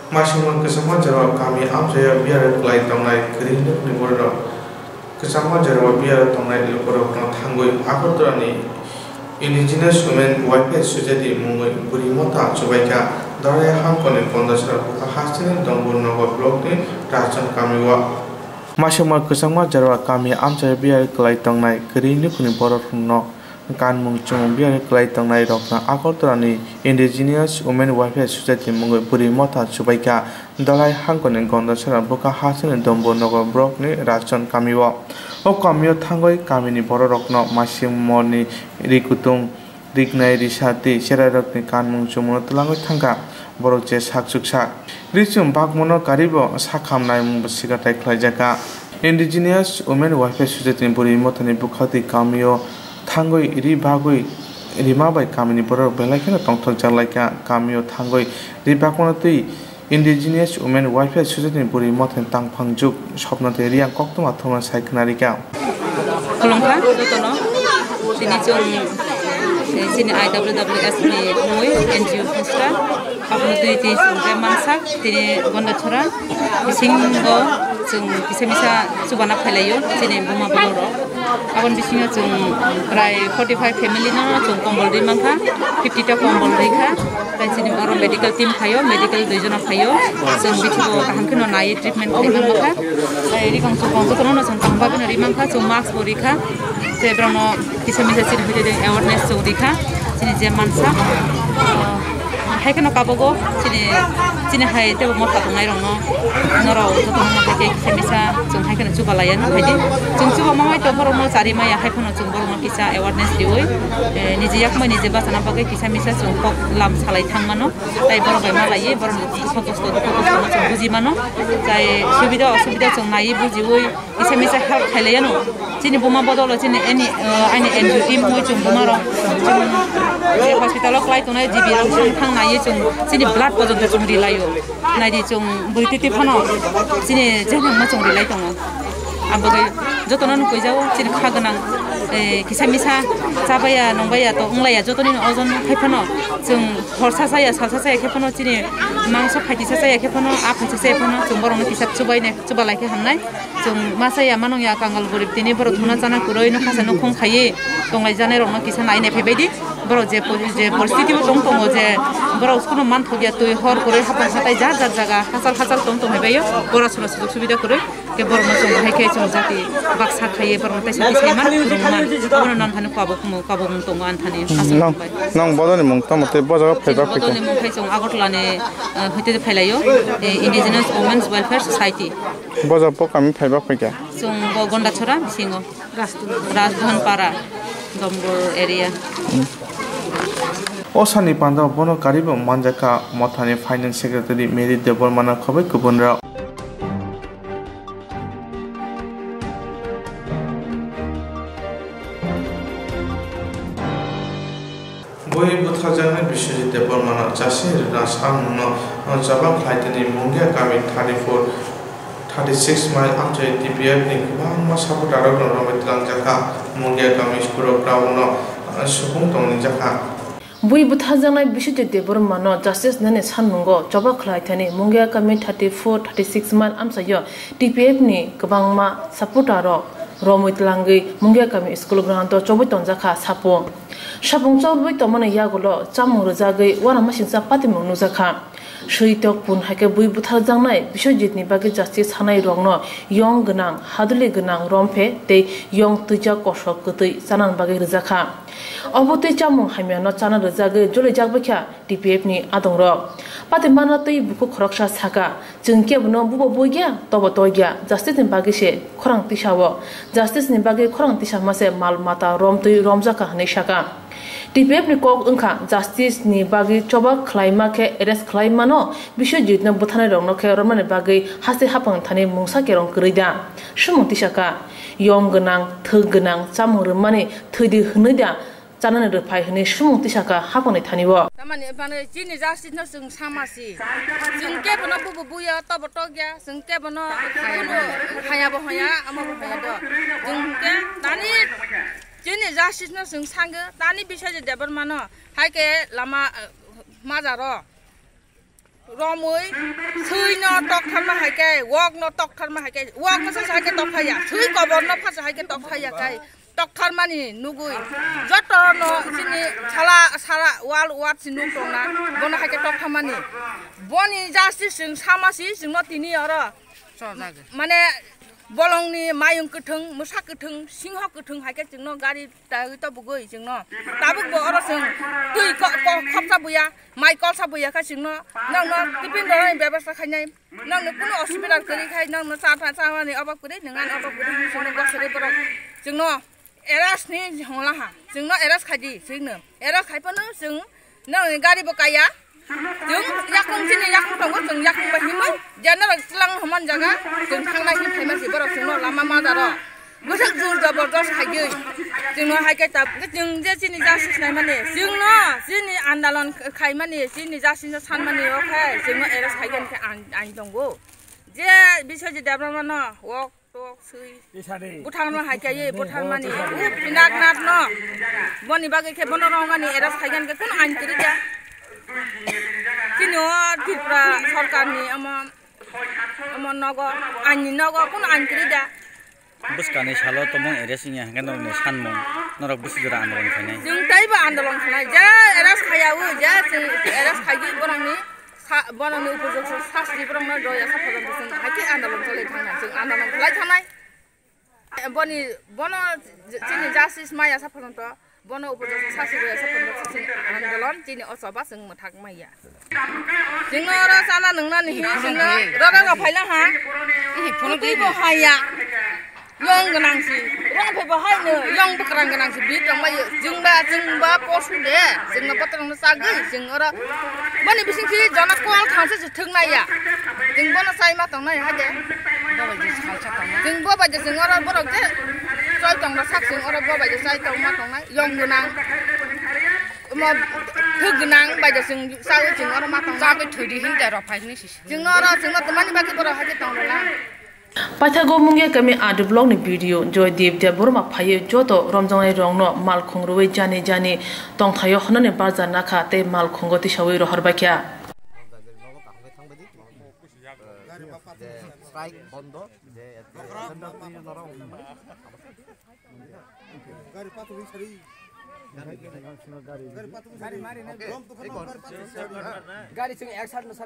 Masyarakat kesama jawab kami am saya biar kelai tangnai kering ni bordo kesama jawab biar tangnai leporo kena tanggui aku tu ni indigenous women wife sujadi mungoi buri mota cobaika dare ham kone konda sara buka hasini dambur nogo blok ni rajan kami wa. Masyarakat kesama jawab kami am saya biar kelai tangnai kering ni kuni bordo no kanmung chumung biani kwlai tangnai rokna Agartala ni Indigenous Women Welfare Society mungui Burimata chubaikha dalai hangkoni gondashara buka hasini dombo nogor blokni rajchon kamio o kamio thangoi kamini bororokno masimorni rikutung riknai risati serarokni kanmung chumuno tulangoi thangkha borok je sakchuksak richum bakmono karibo sakhamnai mungbo sigatai khlaijaka Indigenous Women Welfare Society ni Burimata ni bukhati kamio থাঙ্গই রি বাগই রিমাবাই কামিনি বড় বেলাইখানে টংথল জালাইকা কামিও থাঙ্গই রি বাকনাতই ইন্ডিজিনিয়াস উমেন ওয়াইফাই সুযোগনি বুড়ি মথেন তাংফাংজুক স্বপ্নতে রিয়া কক্তমা থমা moi NGO Pusra, apa itu itu sungkai mangsak, sini gonda chora, bising go, cung bisa bisa subana phelayo, sini buma boloro, abon bisingnya cung rai 45 family no cung kombol di mangka, 50 ta kombol di kha, dan sini oro medical team khayo, medical dojona khayo, cung bichigo kahangke no nai treatment khayo mangka, ri kang cung kang cung no cung tangba kan ri mangka, cung mask bori kha, saya berano bisa 还看到嘎巴哥，今天今天还带我摸啥东西了么？那了，我昨天那天去没啥，总还看到猪八戒呢，还的，总猪八妈妈带我摸啥的嘛呀？还看到总摸了么？啥 awareness 的喂？呃，你只要么你只把啥那把个去啥没啥，总包浪出来汤嘛喏，再包了个嘛来耶，包了好多好多好多什么总不急嘛喏，再收不到收不到总来耶不急喂，去啥没啥好开了呀喏？今天不嘛报道了，今天 any 呃 any injury 么总不嘛了？这 hospital 来，总来这边让汤来。जे ब्लाडको जन्मे जिए जे फो तो हो अब जतना खा गना kisa misa zabaya nongbaya to onglaya jotoni ojon khaiphano jung horsa saya salsa saya khaiphano chini mangso phaiti saya khaiphano a phaiti saya phano jung borong kisa chubai ne chuba lai khamnai jung masaya manong ya kangal gorib tini borok thuna jana kuroi no khasa no khong khaiye tongai jana rong no kisa nai ne phebai di borok je je পরিস্থিতি টং টং যে borok school মান thugia তুই হর করে হাপান সাতাই যা যা জায়গা খাসাল খাসাল টং টং হেবাইও পড়াশোনা সুযোগ সুবিধা করে কে বর্মা সঙ্গে হাইকে জাতি বাক্সা খাইয়ে বর্মা তাই সাথে সাইমান नान थानो काबो कुमो काबो मुं दङ आन थानि nang nang bodoni mung tamote bojaga phaiba phaikä बदलनि मुं फाइ जों आगरतलानि हयते फायलायो indigenous women's welfare society boja po kami phaiba phaikä जों गन्डाछरा सिङो राजधनपारा दमगर एरिया অসানি পান্দা বন কারিব মানজাকা মথানি ফাইন্যান্স সেক্রেটারি মেরি দেববর্মানা খবর গুবুনরা 상문어 자박 라이트니 몽게 가미 타리포 타리 식스 마일 암저 디비아니 그방마 사부 다락노 로메트랑 자카 몽게 가미 스쿠로 브라우노 수봉 동니 자카 bui butha jangai bisu te te borom mano justice nane san nungo joba khlai thani mongya kami 34 36 man amsa yo tpf ni kabang ma support aro romoit langai mongya kami school ground to chobot ton jakha sapo shabung chaw bui to mana ya go lo cham ro za gai wa na ma shin sa pati mo nu za kha পুন হাকে বই বুথার জাংনাই বিশ্বজিৎনি বাকি জাস্টিস হানাই রংনো, ইয়ং গনাং, হাদুলি গনাং রমফে তে ইয়ং তুইজা কষক গতৈ জানান বাকি রোজাখা। অবতৈ চামুং হামিয়ানো চানা রোজাগে জলে জাগবাখ্যা টিপিএফ নি আদং র। পাতে মানা তৈ বুকু খরকসা সাকা tibep ni kok ungkha justice ni bagi choba klaima ke eres klaima no bisho jitna buthane rong no ke romane bagi hase hapang thane mungsa ke rong krida shumti shaka yom gnang thug gnang chamur mane thidi hne da জানানো রফাই হনে সুমুক্তি শাখা হাবনে থানিব তামানে বানে চিনি জাসি ন সুং সামাসি সুং কে বন বুবু বুয়া তব টগিয়া সুং কে বন কোনো হায়া বহয়া আমা বহয়া দ সুং কে দানি যেনে যা চিজন চুং চাঙ তানি বিচাৰি দেৱৰ মানো হাইকে লামা মাজাৰ ৰমৈ চৈ ন টক থাৰমা হাইকে ৱক ন টক থাৰমা হাইকে ৱক নাচাইছে হাইকে টকাইয়া চৈ কবৰ ন ফাচে হাইকে টকাইয়া খাই টক থাৰমানি নুগুই যত ন চিনি চালা চালা ৱাল ৱাত চিনো টনা বনে হাইকে টক থাৰমানি বনি যা চিজ চুং চামাচি চুঙ তিনি আৰু মানে bolong ni mayung kutung musak cái singho kutung hai ke jingno gari ta to bugoi jingno tabuk bo oro sing tui ko ko khapsa buya, mai kol sa buya đó jingno nang no, tipin khai hai byabasta khainai nang no kuno osubida kari khai nang no sa tha sa ni obak kuri ningan obak kuri sore go sore bro jingno eras ni hongla ha. Jingno eras khaji jingno eras khaipa no jing nang gari bo à? chúng yak không chín yak không có chúng yak không phải hiếm giờ nó là lăng hầm ăn jaga chúng thằng này hiếm phải mà chỉ bắt đầu chúng nó làm mama ra đó bữa sáng dù giờ bỏ đó hay gì chúng nó hay cái tập cái chúng giờ xin đi ra xin này mà nè chúng nó xin đi ăn đà lon khai mà nè xin đi ra xin ra san mà nè ok chúng nó ở đó hay gần cái ăn ăn trong go giờ bây giờ chỉ đẹp lắm nó walk বুঠানো হাইকাই বুঠান মানি পিনাক নাট ন বনিবাগে খেবন রঙানি এরা সাইগানকে কোন আনতে যা किन्यो भित्र सरकारनि आमा आमा नग आंनि नग कुन दा तम एरेसिं हांगेन नरनि सानमं जरा आन्दोलन खानाय जों ताइबो आन्दोलन खानाय जा एरास खायाउ जा जों एरास खायि बरांनि बनाउने उपयोग शास्ति बरांनो दया साफाजन आन्दोलन चलै थांना जों आन्दोलन खालाय थानाय बनि बन जासिस माया त उपजुक्त शास्त्रि दया साफाजन्त जों आन्दोलन जोंनि असबा जों मोथाक माइया जोङो र जाना नोंना निहि जोङो रगा फाइला हा फुलुबो हाया yang genangsi rong pe bahai ne yang bekerang genangsi bi tong bayu jeng ba jeng ba posu de jeng na patrang na sagi jeng ora bani bising ki jana kwal thangse se thung na ya jeng bona sai ma tong na ha de jeng bo ba je jeng ora borok je choi tong ba sak jeng ora bo ba je sai tong ma tong na yang genang mà thức nang bây giờ sừng sao cái chừng nó mắc sao cái thử đi hình để rồi phải như chừng nó ra chừng nó tụi mình bắt cái bữa hai cái tông rồi là paithago mungye kami adu blog ni video joy dev de borma phaye joto romjong ai rong no mal khong roi jani jani tong thayo hna ne bar jana kha te mal khong goti shawai ro har bakya strike বন্ধ गाडी पात्र हुन्छ रे गाडी चाहिँ एक साइडमा छ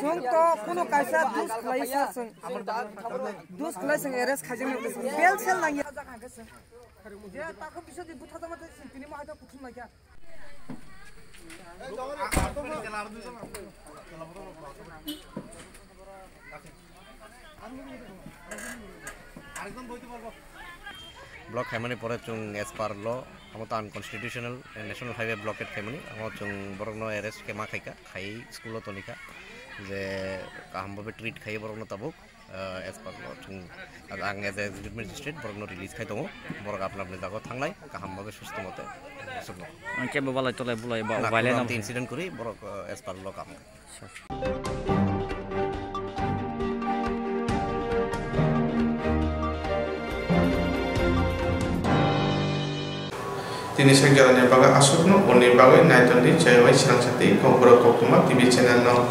सुन त कुनो कैसा दुस लैसा सुन दुस लैसँग एरेस खाजे मे बेल सेल लागे जे ताको बिसो दि बुथा तमा तिनी मा हाता लाग्या ए दगले मा ব্লক খাইমানি পরে চুং এজ পার ল আমার তো আনকনস্টিটিউশনাল ন্যাশনাল হাইওয়ে ব্লকেট খাইমানি আমার চুং বরং এরেস্ট কেমা খাইকা খাই স্কুল তনিকা যে কাহামভাবে ট্রিট খাই বরং তাবুক এজ পার ল চুং আং এজ এক্সিকিউটিভ ম্যাজিস্ট্রেট বরং রিলিজ খাই দङ বরং আপনার আপনি জায়গা থাংলাই কাহামভাবে সুস্থ মতে সুস্থ কেবো বালাই তলাই বুলাই বা ইনসিডেন্ট করি বরং এজ পার তিনি oni bagai naiton di cewek silang sati kau berokok tuma TV channel no